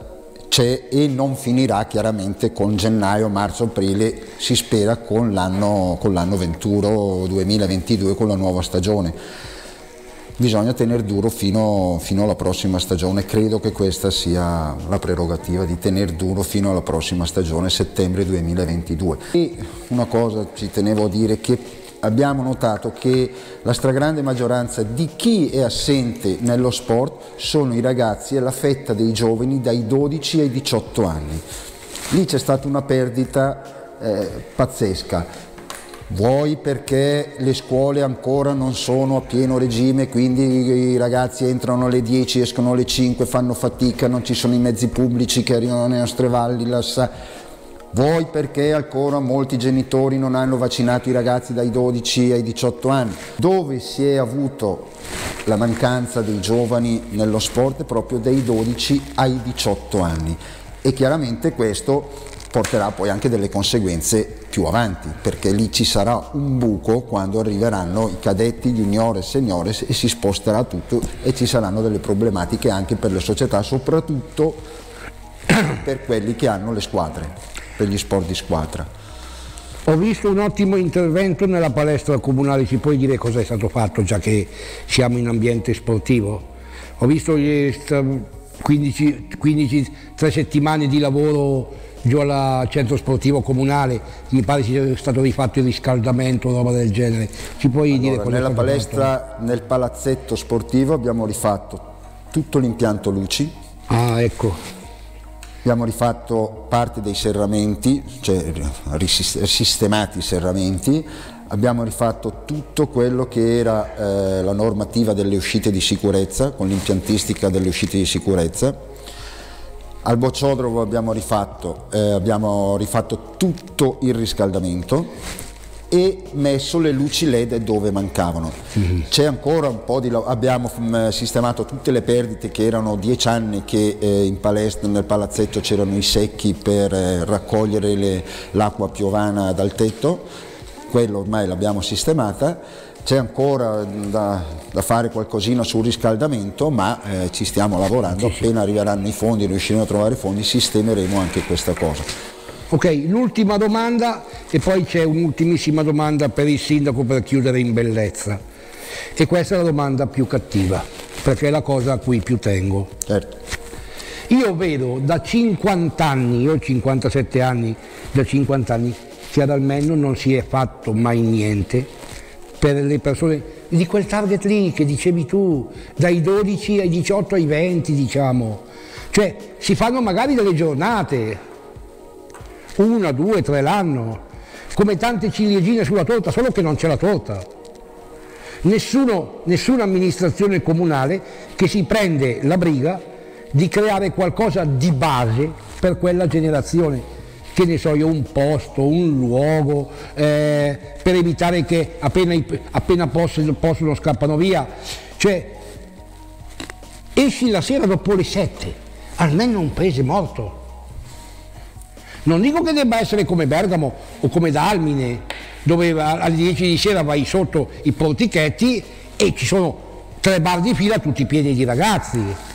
c'è e non finirà chiaramente con gennaio, marzo, aprile, si spera con l'anno, con l'anno 21, 2022, con la nuova stagione. Bisogna tenere duro fino, fino, alla prossima stagione, credo che questa sia la prerogativa di tenere duro fino alla prossima stagione, settembre 2022. E una cosa ci tenevo a dire che abbiamo notato che la stragrande maggioranza di chi è assente nello sport sono i ragazzi e la fetta dei giovani dai 12 ai 18 anni. Lì c'è stata una perdita eh, pazzesca. Vuoi perché le scuole ancora non sono a pieno regime, quindi i ragazzi entrano alle 10, escono alle 5, fanno fatica, non ci sono i mezzi pubblici che arrivano nelle nostre valli, la sa- voi perché ancora molti genitori non hanno vaccinato i ragazzi dai 12 ai 18 anni, dove si è avuto la mancanza dei giovani nello sport proprio dai 12 ai 18 anni? E chiaramente questo porterà poi anche delle conseguenze più avanti, perché lì ci sarà un buco quando arriveranno i cadetti, juniores, seniores e si sposterà tutto e ci saranno delle problematiche anche per le società, soprattutto per quelli che hanno le squadre per gli sport di squadra. Ho visto un ottimo intervento nella palestra comunale, ci puoi dire cosa è stato fatto già che siamo in ambiente sportivo? Ho visto 15, 15 tre settimane di lavoro giù al centro sportivo comunale, mi pare sia stato rifatto il riscaldamento, roba del genere. Ci puoi allora, dire cosa Nella palestra, fatto? nel palazzetto sportivo abbiamo rifatto tutto l'impianto luci. Ah, ecco Abbiamo rifatto parte dei serramenti, cioè risistemati i serramenti, abbiamo rifatto tutto quello che era eh, la normativa delle uscite di sicurezza, con l'impiantistica delle uscite di sicurezza. Al bocciodromo abbiamo rifatto, eh, abbiamo rifatto tutto il riscaldamento e messo le luci LED dove mancavano. C'è ancora un po' di abbiamo mm, sistemato tutte le perdite che erano dieci anni che eh, in palestra nel palazzetto c'erano i secchi per eh, raccogliere l'acqua piovana dal tetto, quello ormai l'abbiamo sistemata. C'è ancora da, da, fare qualcosina sul riscaldamento, ma eh, ci stiamo lavorando. Appena arriveranno i fondi, riusciremo a trovare i fondi, sistemeremo anche questa cosa. Ok, l'ultima domanda e poi c'è un'ultimissima domanda per il sindaco per chiudere in bellezza. E questa è la domanda più cattiva, perché è la cosa a cui più tengo. Certo. Io vedo da 50 anni, io ho 57 anni, da 50 anni, che ad Almeno non si è fatto mai niente per le persone di quel target lì che dicevi tu, dai 12 ai 18 ai 20 diciamo. Cioè si fanno magari delle giornate, una, due, tre l'anno, come tante ciliegine sulla torta, solo che non c'è la torta. Nessuno, nessuna amministrazione comunale che si prende la briga di creare qualcosa di base per quella generazione che ne so io, un posto, un luogo, eh, per evitare che appena, appena possono, possono scappano via. Cioè, esci la sera dopo le sette, almeno un paese morto. Non dico che debba essere come Bergamo o come Dalmine, dove alle 10 di sera vai sotto i portichetti e ci sono tre bar di fila tutti pieni di ragazzi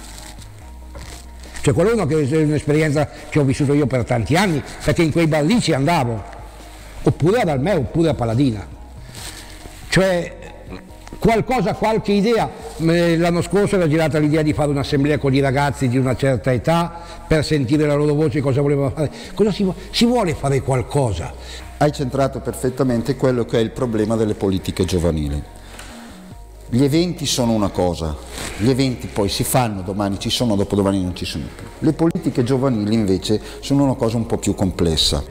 cioè quello è un'esperienza che ho vissuto io per tanti anni, perché in quei bar lì ci andavo, oppure ad Almè, oppure a Paladina. Cioè qualcosa, qualche idea, l'anno scorso era girata l'idea di fare un'assemblea con i ragazzi di una certa età per sentire la loro voce, cosa volevano fare, cosa si, si vuole fare qualcosa. Hai centrato perfettamente quello che è il problema delle politiche giovanili gli eventi sono una cosa, gli eventi poi si fanno, domani ci sono, dopodomani non ci sono più. Le politiche giovanili invece sono una cosa un po' più complessa.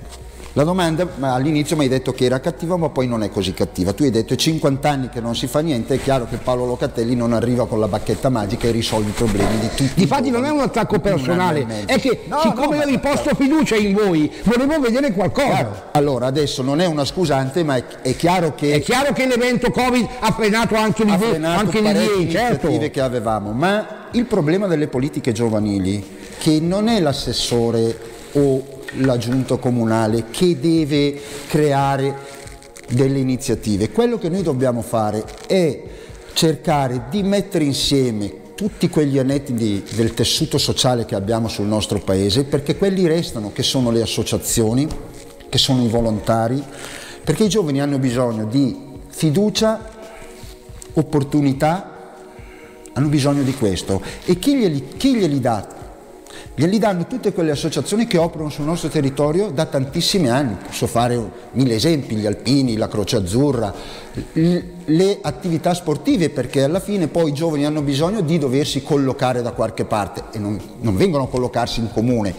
La domanda all'inizio mi hai detto che era cattiva ma poi non è così cattiva. Tu hai detto è 50 anni che non si fa niente, è chiaro che Paolo Locatelli non arriva con la bacchetta magica e risolve i problemi di tutti. Difatti non è un attacco personale, è che no, siccome no, io riposto fiducia in voi, volevo vedere qualcosa. Chiaro. Allora adesso non è una scusante ma è, è, chiaro che... È chiaro che l'evento Covid ha frenato anche di voi, anche di miei, certo. che avevamo, ma il problema delle politiche giovanili che non è l'assessore o la giunta comunale che deve creare delle iniziative. Quello che noi dobbiamo fare è cercare di mettere insieme tutti quegli anetti del tessuto sociale che abbiamo sul nostro paese, perché quelli restano, che sono le associazioni, che sono i volontari, perché i giovani hanno bisogno di fiducia, opportunità, hanno bisogno di questo. E chi glieli, chi glieli dà glieli danno tutte quelle associazioni che operano sul nostro territorio da tantissimi anni. Posso fare mille esempi, gli alpini, la Croce Azzurra, le attività sportive, perché alla fine poi i giovani hanno bisogno di doversi collocare da qualche parte e non, non vengono a collocarsi in comune,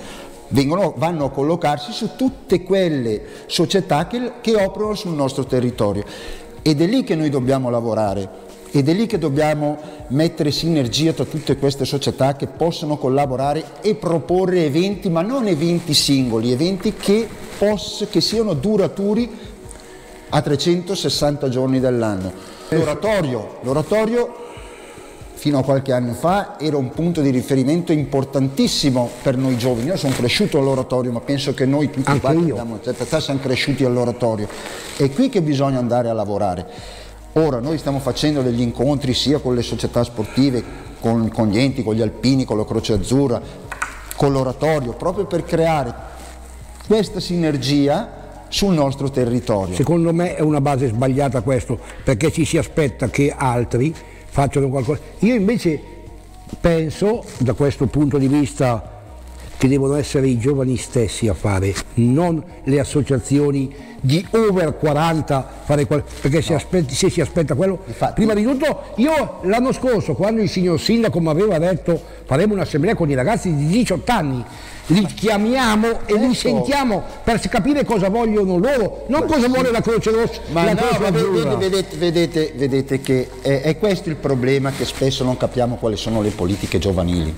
vengono, vanno a collocarsi su tutte quelle società che, che operano sul nostro territorio. Ed è lì che noi dobbiamo lavorare ed è lì che dobbiamo mettere sinergia tra tutte queste società che possono collaborare e proporre eventi, ma non eventi singoli, eventi che, poss- che siano duraturi a 360 giorni dell'anno. L'oratorio, l'oratorio fino a qualche anno fa era un punto di riferimento importantissimo per noi giovani. Io sono cresciuto all'oratorio, ma penso che noi tutti quanti siamo cresciuti all'oratorio. È qui che bisogna andare a lavorare. Ora noi stiamo facendo degli incontri sia con le società sportive, con, con gli enti, con gli alpini, con la Croce Azzurra, con l'oratorio, proprio per creare questa sinergia sul nostro territorio. Secondo me è una base sbagliata questo, perché ci si aspetta che altri facciano qualcosa. Io invece penso, da questo punto di vista, che devono essere i giovani stessi a fare, non le associazioni di over 40 fare qual- perché no. se, aspetti, se, si aspetta quello Infatti. prima di tutto io l'anno scorso quando il signor sindaco mi aveva detto faremo un'assemblea con i ragazzi di 18 anni li chiamiamo e li ecco. sentiamo per capire cosa vogliono loro non cosa vuole la Croce Rossa ma la no, Croce vedete, vedete, vedete, che è, è questo il problema che spesso non capiamo quali sono le politiche giovanili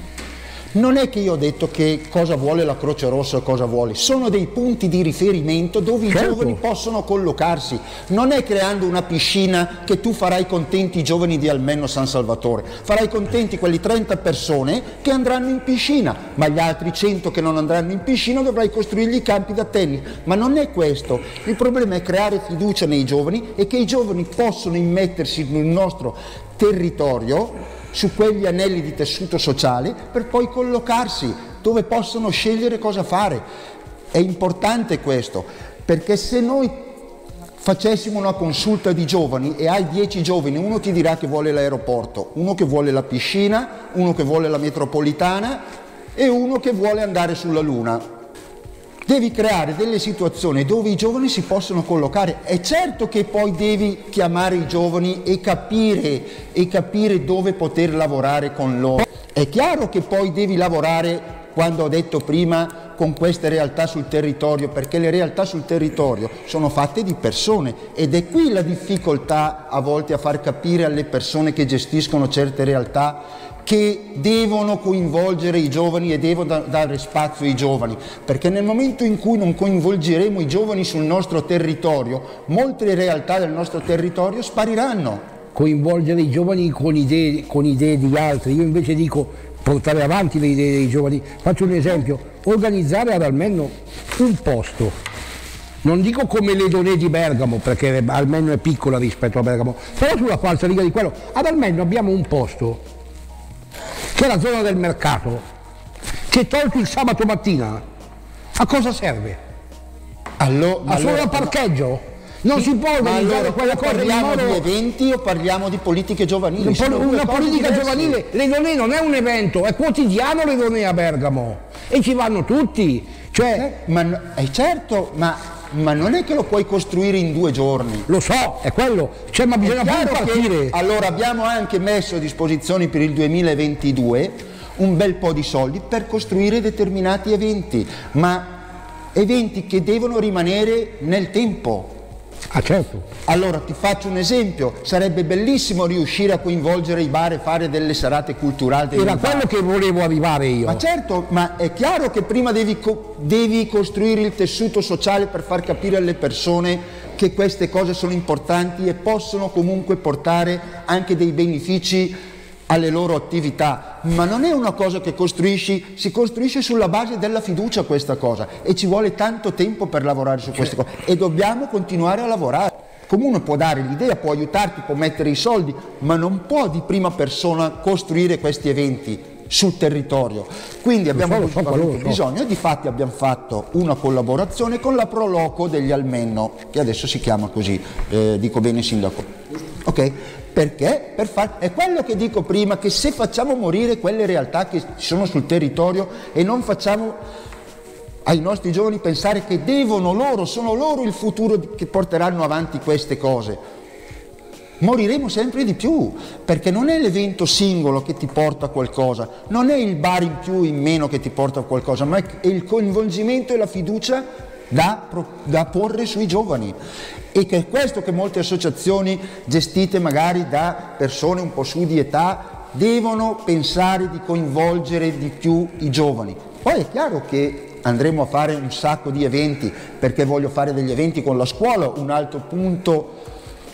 non è che io ho detto che cosa vuole la Croce Rossa o cosa vuole, sono dei punti di riferimento dove certo. i giovani possono collocarsi. Non è creando una piscina che tu farai contenti i giovani di almeno San Salvatore, farai contenti quelli 30 persone che andranno in piscina, ma gli altri 100 che non andranno in piscina dovrai costruirgli i campi da tennis. Ma non è questo, il problema è creare fiducia nei giovani e che i giovani possono immettersi nel nostro territorio su quegli anelli di tessuto sociale per poi collocarsi dove possono scegliere cosa fare. È importante questo, perché se noi facessimo una consulta di giovani e hai dieci giovani, uno ti dirà che vuole l'aeroporto, uno che vuole la piscina, uno che vuole la metropolitana e uno che vuole andare sulla Luna. Devi creare delle situazioni dove i giovani si possono collocare. È certo che poi devi chiamare i giovani e capire, e capire dove poter lavorare con loro. È chiaro che poi devi lavorare, quando ho detto prima, con queste realtà sul territorio, perché le realtà sul territorio sono fatte di persone ed è qui la difficoltà a volte a far capire alle persone che gestiscono certe realtà che devono coinvolgere i giovani e devono dare spazio ai giovani, perché nel momento in cui non coinvolgeremo i giovani sul nostro territorio, molte realtà del nostro territorio spariranno. Coinvolgere i giovani con idee, con idee di altri, io invece dico portare avanti le idee dei giovani. Faccio un esempio, organizzare ad almeno un posto. Non dico come le Donè di Bergamo, perché almeno è piccola rispetto a Bergamo, però sulla falsa riga di quello, ad almeno abbiamo un posto, che è la zona del mercato, che tolto il sabato mattina, a cosa serve? Allora, a solo allora, parcheggio? Non si può organizzare allora, quella cosa Parliamo modo... di eventi o parliamo di politiche giovanili? Una, una politica diverse. giovanile, le donne non è un evento, è quotidiano le donne a Bergamo e ci vanno tutti. Cioè... Eh, ma, è certo, ma ma non è che lo puoi costruire in due giorni. Lo so, è quello, cioè, ma bisogna poi partire. Che, allora abbiamo anche messo a disposizione per il 2022 un bel po' di soldi per costruire determinati eventi, ma eventi che devono rimanere nel tempo. Ah certo. Allora ti faccio un esempio, sarebbe bellissimo riuscire a coinvolgere i bar e fare delle serate culturali. Era quello che volevo arrivare io. Ma certo, ma è chiaro che prima devi, co- devi costruire il tessuto sociale per far capire alle persone che queste cose sono importanti e possono comunque portare anche dei benefici alle loro attività, ma non è una cosa che costruisci, si costruisce sulla base della fiducia questa cosa e ci vuole tanto tempo per lavorare su queste cose e dobbiamo continuare a lavorare. Comune può dare l'idea, può aiutarti, può mettere i soldi, ma non può di prima persona costruire questi eventi sul territorio. Quindi abbiamo so, avuto so, bisogno e di fatti abbiamo fatto una collaborazione con la Proloco degli Almenno, che adesso si chiama così, eh, dico bene sindaco. Ok? Perché? Per far... È quello che dico prima, che se facciamo morire quelle realtà che sono sul territorio e non facciamo ai nostri giovani pensare che devono loro, sono loro il futuro che porteranno avanti queste cose, moriremo sempre di più, perché non è l'evento singolo che ti porta a qualcosa, non è il bar in più in meno che ti porta a qualcosa, ma è il coinvolgimento e la fiducia da, da porre sui giovani e che è questo che molte associazioni gestite magari da persone un po' su di età devono pensare di coinvolgere di più i giovani. Poi è chiaro che andremo a fare un sacco di eventi perché voglio fare degli eventi con la scuola, un altro punto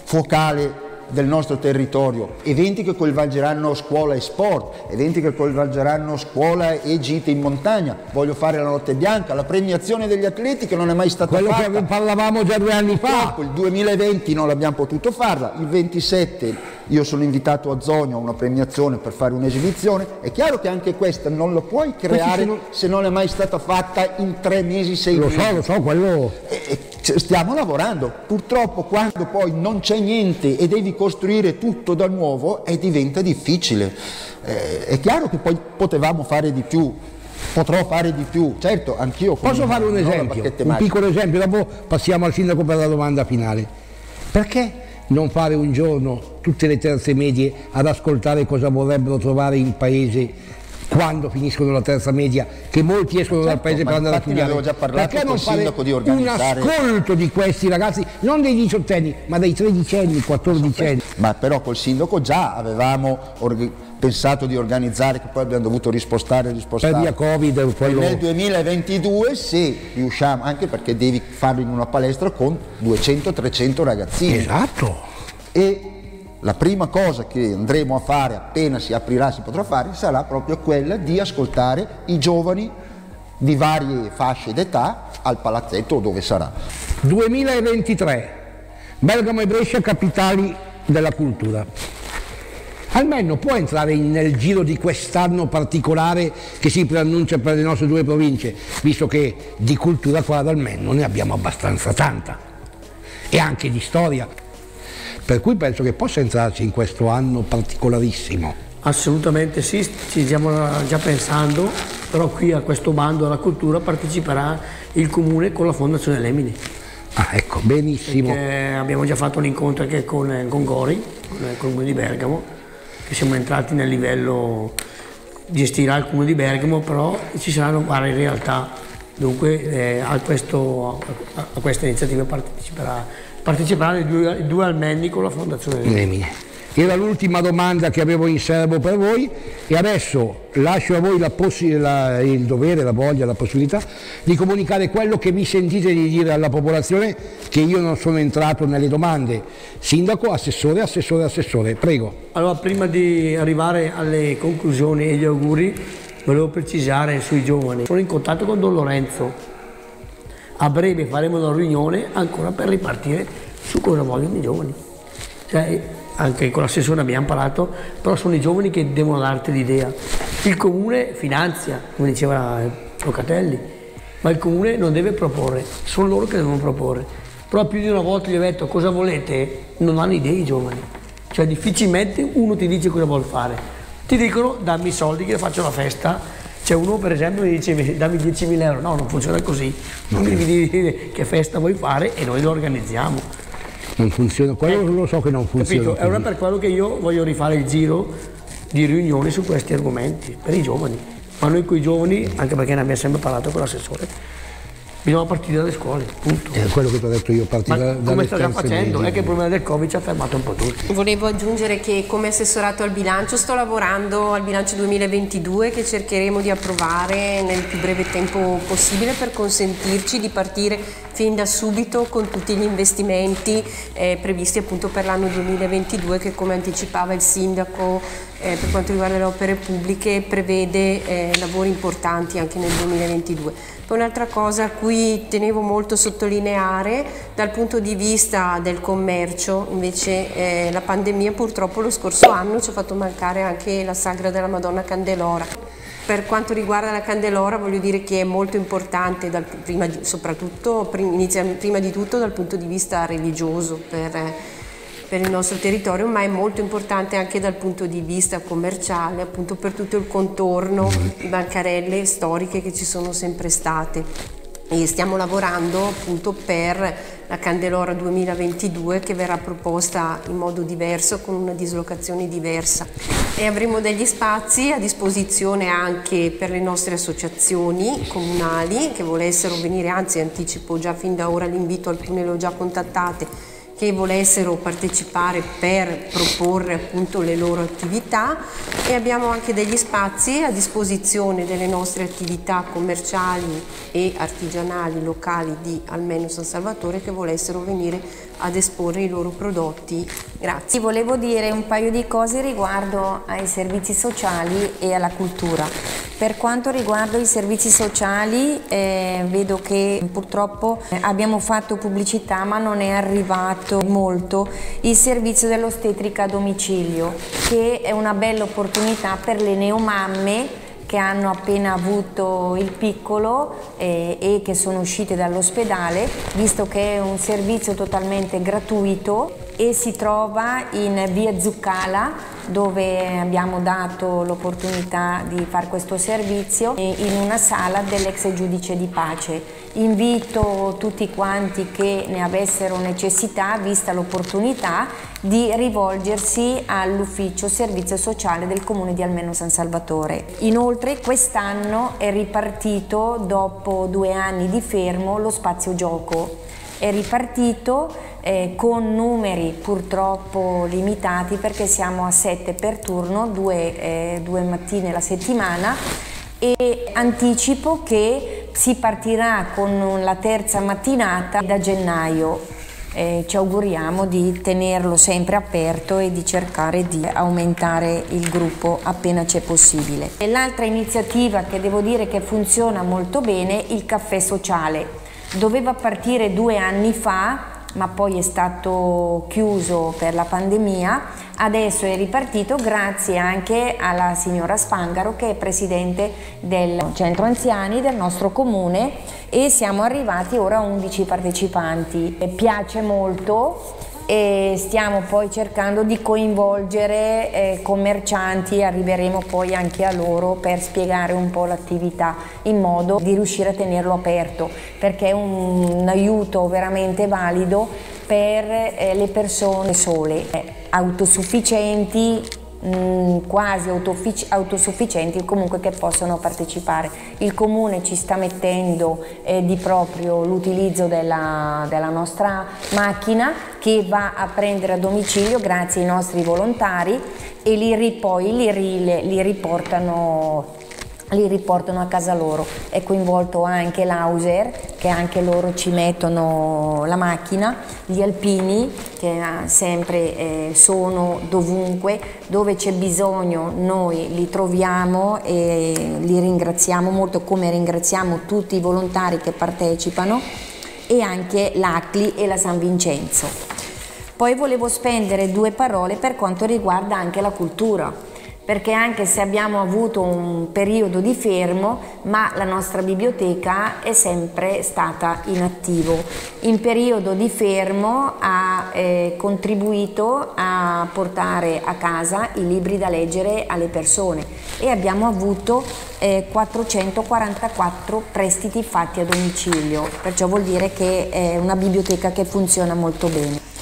focale del nostro territorio, eventi che coinvolgeranno scuola e sport, eventi che coinvolgeranno scuola e gite in montagna, voglio fare la notte bianca, la premiazione degli atleti che non è mai stata Quello fatta. Quello che parlavamo già due anni fa. il 2020 non l'abbiamo potuto farla, il 27 io sono invitato a Zogno a una premiazione per fare un'esibizione, è chiaro che anche questa non la puoi creare sono... se non è mai stata fatta in tre mesi, sei lo mesi. Lo so, lo so, quello... E, e stiamo lavorando, purtroppo quando poi non c'è niente e devi costruire tutto da nuovo eh, diventa difficile. Eh, è chiaro che poi potevamo fare di più, potrò fare di più, certo, anch'io. Posso fare un esempio, un piccolo esempio, dopo passiamo al sindaco per la domanda finale. Perché non fare un giorno tutte le terze medie ad ascoltare cosa vorrebbero trovare in paese quando finiscono la terza media, che molti escono certo, dal paese per andare a studiare. Già Perché non fare di un ascolto di questi ragazzi, non dei diciottenni, ma dei tredicenni, quattordicenni? Ma però col sindaco già avevamo pensato di organizzare, che poi abbiamo dovuto rispostare, rispostare. Per via Covid. Quello... nel 2022 se riusciamo, anche perché devi farlo in una palestra con 200-300 ragazzini. Esatto. E la prima cosa che andremo a fare appena si aprirà, si potrà fare, sarà proprio quella di ascoltare i giovani di varie fasce d'età al palazzetto dove sarà. 2023, Bergamo e Brescia capitali della cultura. Almeno può entrare nel giro di quest'anno particolare che si preannuncia per le nostre due province, visto che di cultura qua ad Almeno ne abbiamo abbastanza tanta e anche di storia per cui penso che possa entrarci in questo anno particolarissimo. Assolutamente sì, ci stiamo già pensando, però qui a questo bando alla cultura parteciperà il comune con la Fondazione Lemini. Ah, ecco, benissimo. Perché abbiamo già fatto un incontro anche con, con Gori, con il comune di Bergamo, che siamo entrati nel livello gestirà il comune di Bergamo, però ci saranno varie realtà, dunque eh, a, questo, a, a, questa iniziativa parteciperà, parteciperanno i due, due almenni con la Fondazione Lemini. Era l'ultima domanda che avevo in serbo per voi e adesso lascio a voi la la, il dovere, la voglia, la possibilità di comunicare quello che vi sentite di dire alla popolazione che io non sono entrato nelle domande. Sindaco, assessore, assessore, assessore, prego. Allora, prima di arrivare alle conclusioni e agli auguri, volevo precisare sui giovani. Sono in contatto con Don Lorenzo. A breve faremo una riunione ancora per ripartire su cosa vogliono i giovani. Cioè, anche con l'assessore abbiamo parlato, però sono i giovani che devono darti l'idea. Il comune finanzia, come diceva Locatelli, ma il comune non deve proporre, sono loro che devono proporre. Però più di una volta gli ho detto cosa volete, non hanno idee i giovani. Cioè difficilmente uno ti dice cosa vuole fare. Ti dicono dammi i soldi che faccio la festa. C'è uno per esempio mi dice dammi 10.000 euro, no non funziona così, non devi dire che festa vuoi fare e noi lo organizziamo non funziona, quello ecco, lo so che non funziona. Capito? È una per quello che io voglio rifare il giro di riunioni su questi argomenti, per i giovani. Ma noi con i giovani, anche perché ne abbiamo sempre parlato con l'assessore, bisogna partire dalle scuole, punto. È quello che ti ho detto io, partire Ma dalle come sta già facendo, medie. è che il problema del Covid ci ha fermato un po' tutti. Volevo aggiungere che come assessorato al bilancio sto lavorando al bilancio 2022 che cercheremo di approvare nel più breve tempo possibile per consentirci di partire fin da subito con tutti gli investimenti eh, previsti appunto per l'anno 2022 che come anticipava il sindaco eh, per quanto riguarda le opere pubbliche prevede eh, lavori importanti anche nel 2022. Poi un'altra cosa a cui tenevo molto a sottolineare dal punto di vista del commercio, invece eh, la pandemia purtroppo lo scorso anno ci ha fatto mancare anche la sagra della Madonna Candelora. Per quanto riguarda la Candelora voglio dire che è molto importante, dal, prima, soprattutto, prima di tutto dal punto di vista religioso per, per il nostro territorio, ma è molto importante anche dal punto di vista commerciale, appunto per tutto il contorno di bancarelle storiche che ci sono sempre state. E stiamo lavorando appunto per la Candelora 2022 che verrà proposta in modo diverso, con una dislocazione diversa. E avremo degli spazi a disposizione anche per le nostre associazioni comunali che volessero venire, anzi anticipo già fin da ora l'invito, alcune le ho già contattate, che volessero partecipare per proporre appunto le loro attività. E abbiamo anche degli spazi a disposizione delle nostre attività commerciali e artigianali locali di almeno San Salvatore che volessero venire ad esporre i loro prodotti. Grazie. Volevo dire un paio di cose riguardo ai servizi sociali e alla cultura. Per quanto riguarda i servizi sociali eh, vedo che purtroppo eh, abbiamo fatto pubblicità ma non è arrivato molto il servizio dell'ostetrica a domicilio che è una bella opportunità per le neomamme che hanno appena avuto il piccolo eh, e che sono uscite dall'ospedale, visto che è un servizio totalmente gratuito e si trova in via Zuccala dove abbiamo dato l'opportunità di fare questo servizio in una sala dell'ex giudice di pace. Invito tutti quanti che ne avessero necessità, vista l'opportunità, di rivolgersi all'ufficio servizio sociale del comune di Almeno San Salvatore. Inoltre quest'anno è ripartito, dopo due anni di fermo, lo spazio gioco. È ripartito eh, con numeri purtroppo limitati perché siamo a sette per turno, due, eh, due mattine la settimana e anticipo che si partirà con la terza mattinata da gennaio. Eh, ci auguriamo di tenerlo sempre aperto e di cercare di aumentare il gruppo appena c'è possibile. L'altra iniziativa che devo dire che funziona molto bene è il caffè sociale. Doveva partire due anni fa ma poi è stato chiuso per la pandemia, adesso è ripartito grazie anche alla signora Spangaro che è presidente del centro anziani del nostro comune e siamo arrivati ora a 11 partecipanti. E piace molto e stiamo poi cercando di coinvolgere eh, commercianti, arriveremo poi anche a loro per spiegare un po' l'attività in modo di riuscire a tenerlo aperto perché è un, un aiuto veramente valido per eh, le persone sole, eh, autosufficienti mm, quasi autosufficienti comunque che possono partecipare. Il comune ci sta mettendo eh, di proprio l'utilizzo della, della nostra macchina che va a prendere a domicilio grazie ai nostri volontari e li, poi li, li riportano li riportano a casa loro. È coinvolto anche l'Auser, che anche loro ci mettono la macchina, gli alpini, che sempre eh, sono dovunque, dove c'è bisogno noi li troviamo e li ringraziamo molto, come ringraziamo tutti i volontari che partecipano, e anche l'ACLI e la San Vincenzo. Poi volevo spendere due parole per quanto riguarda anche la cultura perché anche se abbiamo avuto un periodo di fermo, ma la nostra biblioteca è sempre stata in attivo. In periodo di fermo ha eh, contribuito a portare a casa i libri da leggere alle persone e abbiamo avuto eh, 444 prestiti fatti a domicilio, perciò vuol dire che è una biblioteca che funziona molto bene.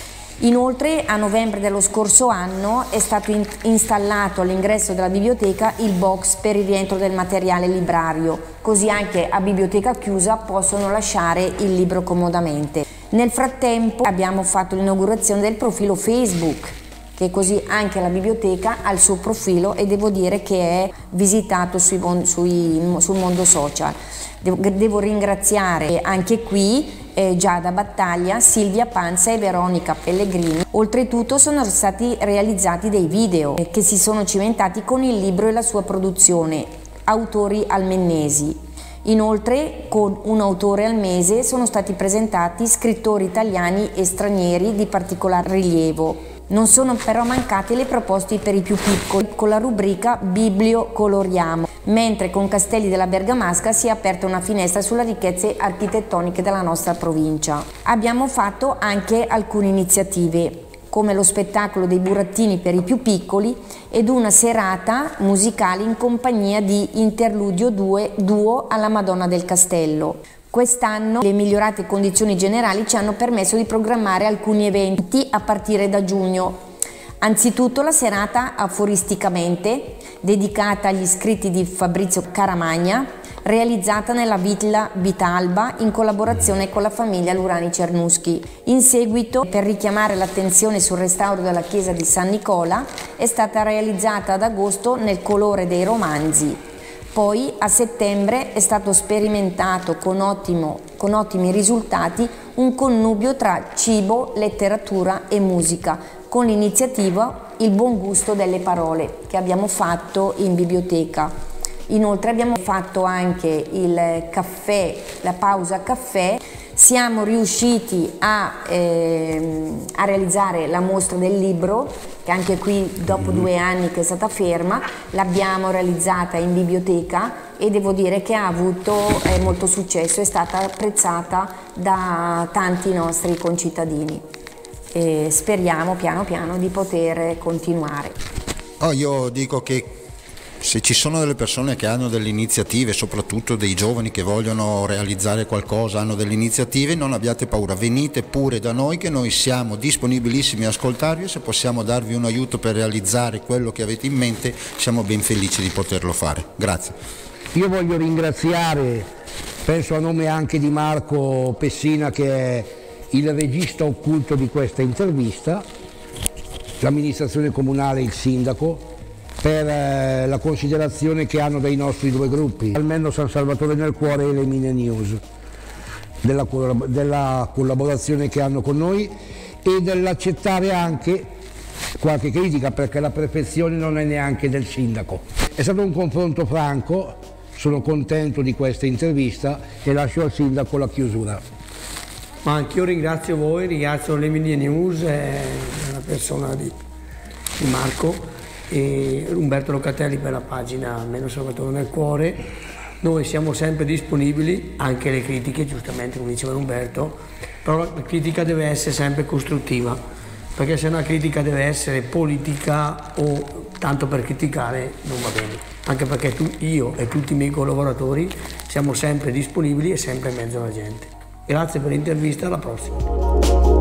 Inoltre a novembre dello scorso anno è stato in installato all'ingresso della biblioteca il box per il rientro del materiale librario, così anche a biblioteca chiusa possono lasciare il libro comodamente. Nel frattempo abbiamo fatto l'inaugurazione del profilo Facebook che così anche la biblioteca ha il suo profilo e devo dire che è visitato sui, sui, sul mondo social. Devo, devo ringraziare anche qui eh, Giada Battaglia, Silvia Panza e Veronica Pellegrini. Oltretutto sono stati realizzati dei video eh, che si sono cimentati con il libro e la sua produzione, autori almennesi. Inoltre, con un autore al mese sono stati presentati scrittori italiani e stranieri di particolare rilievo. Non sono però mancate le proposte per i più piccoli con la rubrica Biblio coloriamo, mentre con Castelli della Bergamasca si è aperta una finestra sulle ricchezze architettoniche della nostra provincia. Abbiamo fatto anche alcune iniziative come lo spettacolo dei burattini per i più piccoli ed una serata musicale in compagnia di Interludio 2 Duo alla Madonna del Castello. Quest'anno le migliorate condizioni generali ci hanno permesso di programmare alcuni eventi a partire da giugno. Anzitutto la serata aforisticamente, dedicata agli scritti di Fabrizio Caramagna, realizzata nella Villa Vitalba in collaborazione con la famiglia Lurani Cernuschi. In seguito, per richiamare l'attenzione sul restauro della chiesa di San Nicola, è stata realizzata ad agosto nel colore dei romanzi poi a settembre è stato sperimentato con, ottimo, con ottimi risultati un connubio tra cibo, letteratura e musica, con l'iniziativa Il buon gusto delle parole che abbiamo fatto in biblioteca. Inoltre abbiamo fatto anche il caffè, la pausa caffè siamo riusciti a, eh, a, realizzare la mostra del libro, che anche qui dopo mm-hmm. due anni che è stata ferma, l'abbiamo realizzata in biblioteca e devo dire che ha avuto eh, molto successo, è stata apprezzata da tanti nostri concittadini. E speriamo piano piano di poter continuare. Oh, io dico che se ci sono delle persone che hanno delle iniziative, soprattutto dei giovani che vogliono realizzare qualcosa, hanno delle iniziative, non abbiate paura, venite pure da noi che noi siamo disponibilissimi a ascoltarvi e se possiamo darvi un aiuto per realizzare quello che avete in mente siamo ben felici di poterlo fare. Grazie. Io voglio ringraziare, penso a nome anche di Marco Pessina che è il regista occulto di questa intervista, l'amministrazione comunale il sindaco, per eh, la considerazione che hanno dei nostri due gruppi, almeno San Salvatore nel cuore e le Mine News, della, della collaborazione che hanno con noi e dell'accettare anche qualche critica perché la perfezione non è neanche del sindaco. È stato un confronto franco, sono contento di questa intervista e lascio al sindaco la chiusura. Ma anch'io ringrazio voi, ringrazio le Mine News e la persona di Marco e Umberto Locatelli per la pagina Meno Salvatore nel Cuore. Noi siamo sempre disponibili, anche le critiche, giustamente come diceva Umberto, però la critica deve essere sempre costruttiva. perché se una critica deve essere politica o tanto per criticare non va bene, anche perché tu, io e tutti i miei collaboratori siamo sempre disponibili e sempre in mezzo alla gente. Grazie per l'intervista, alla prossima.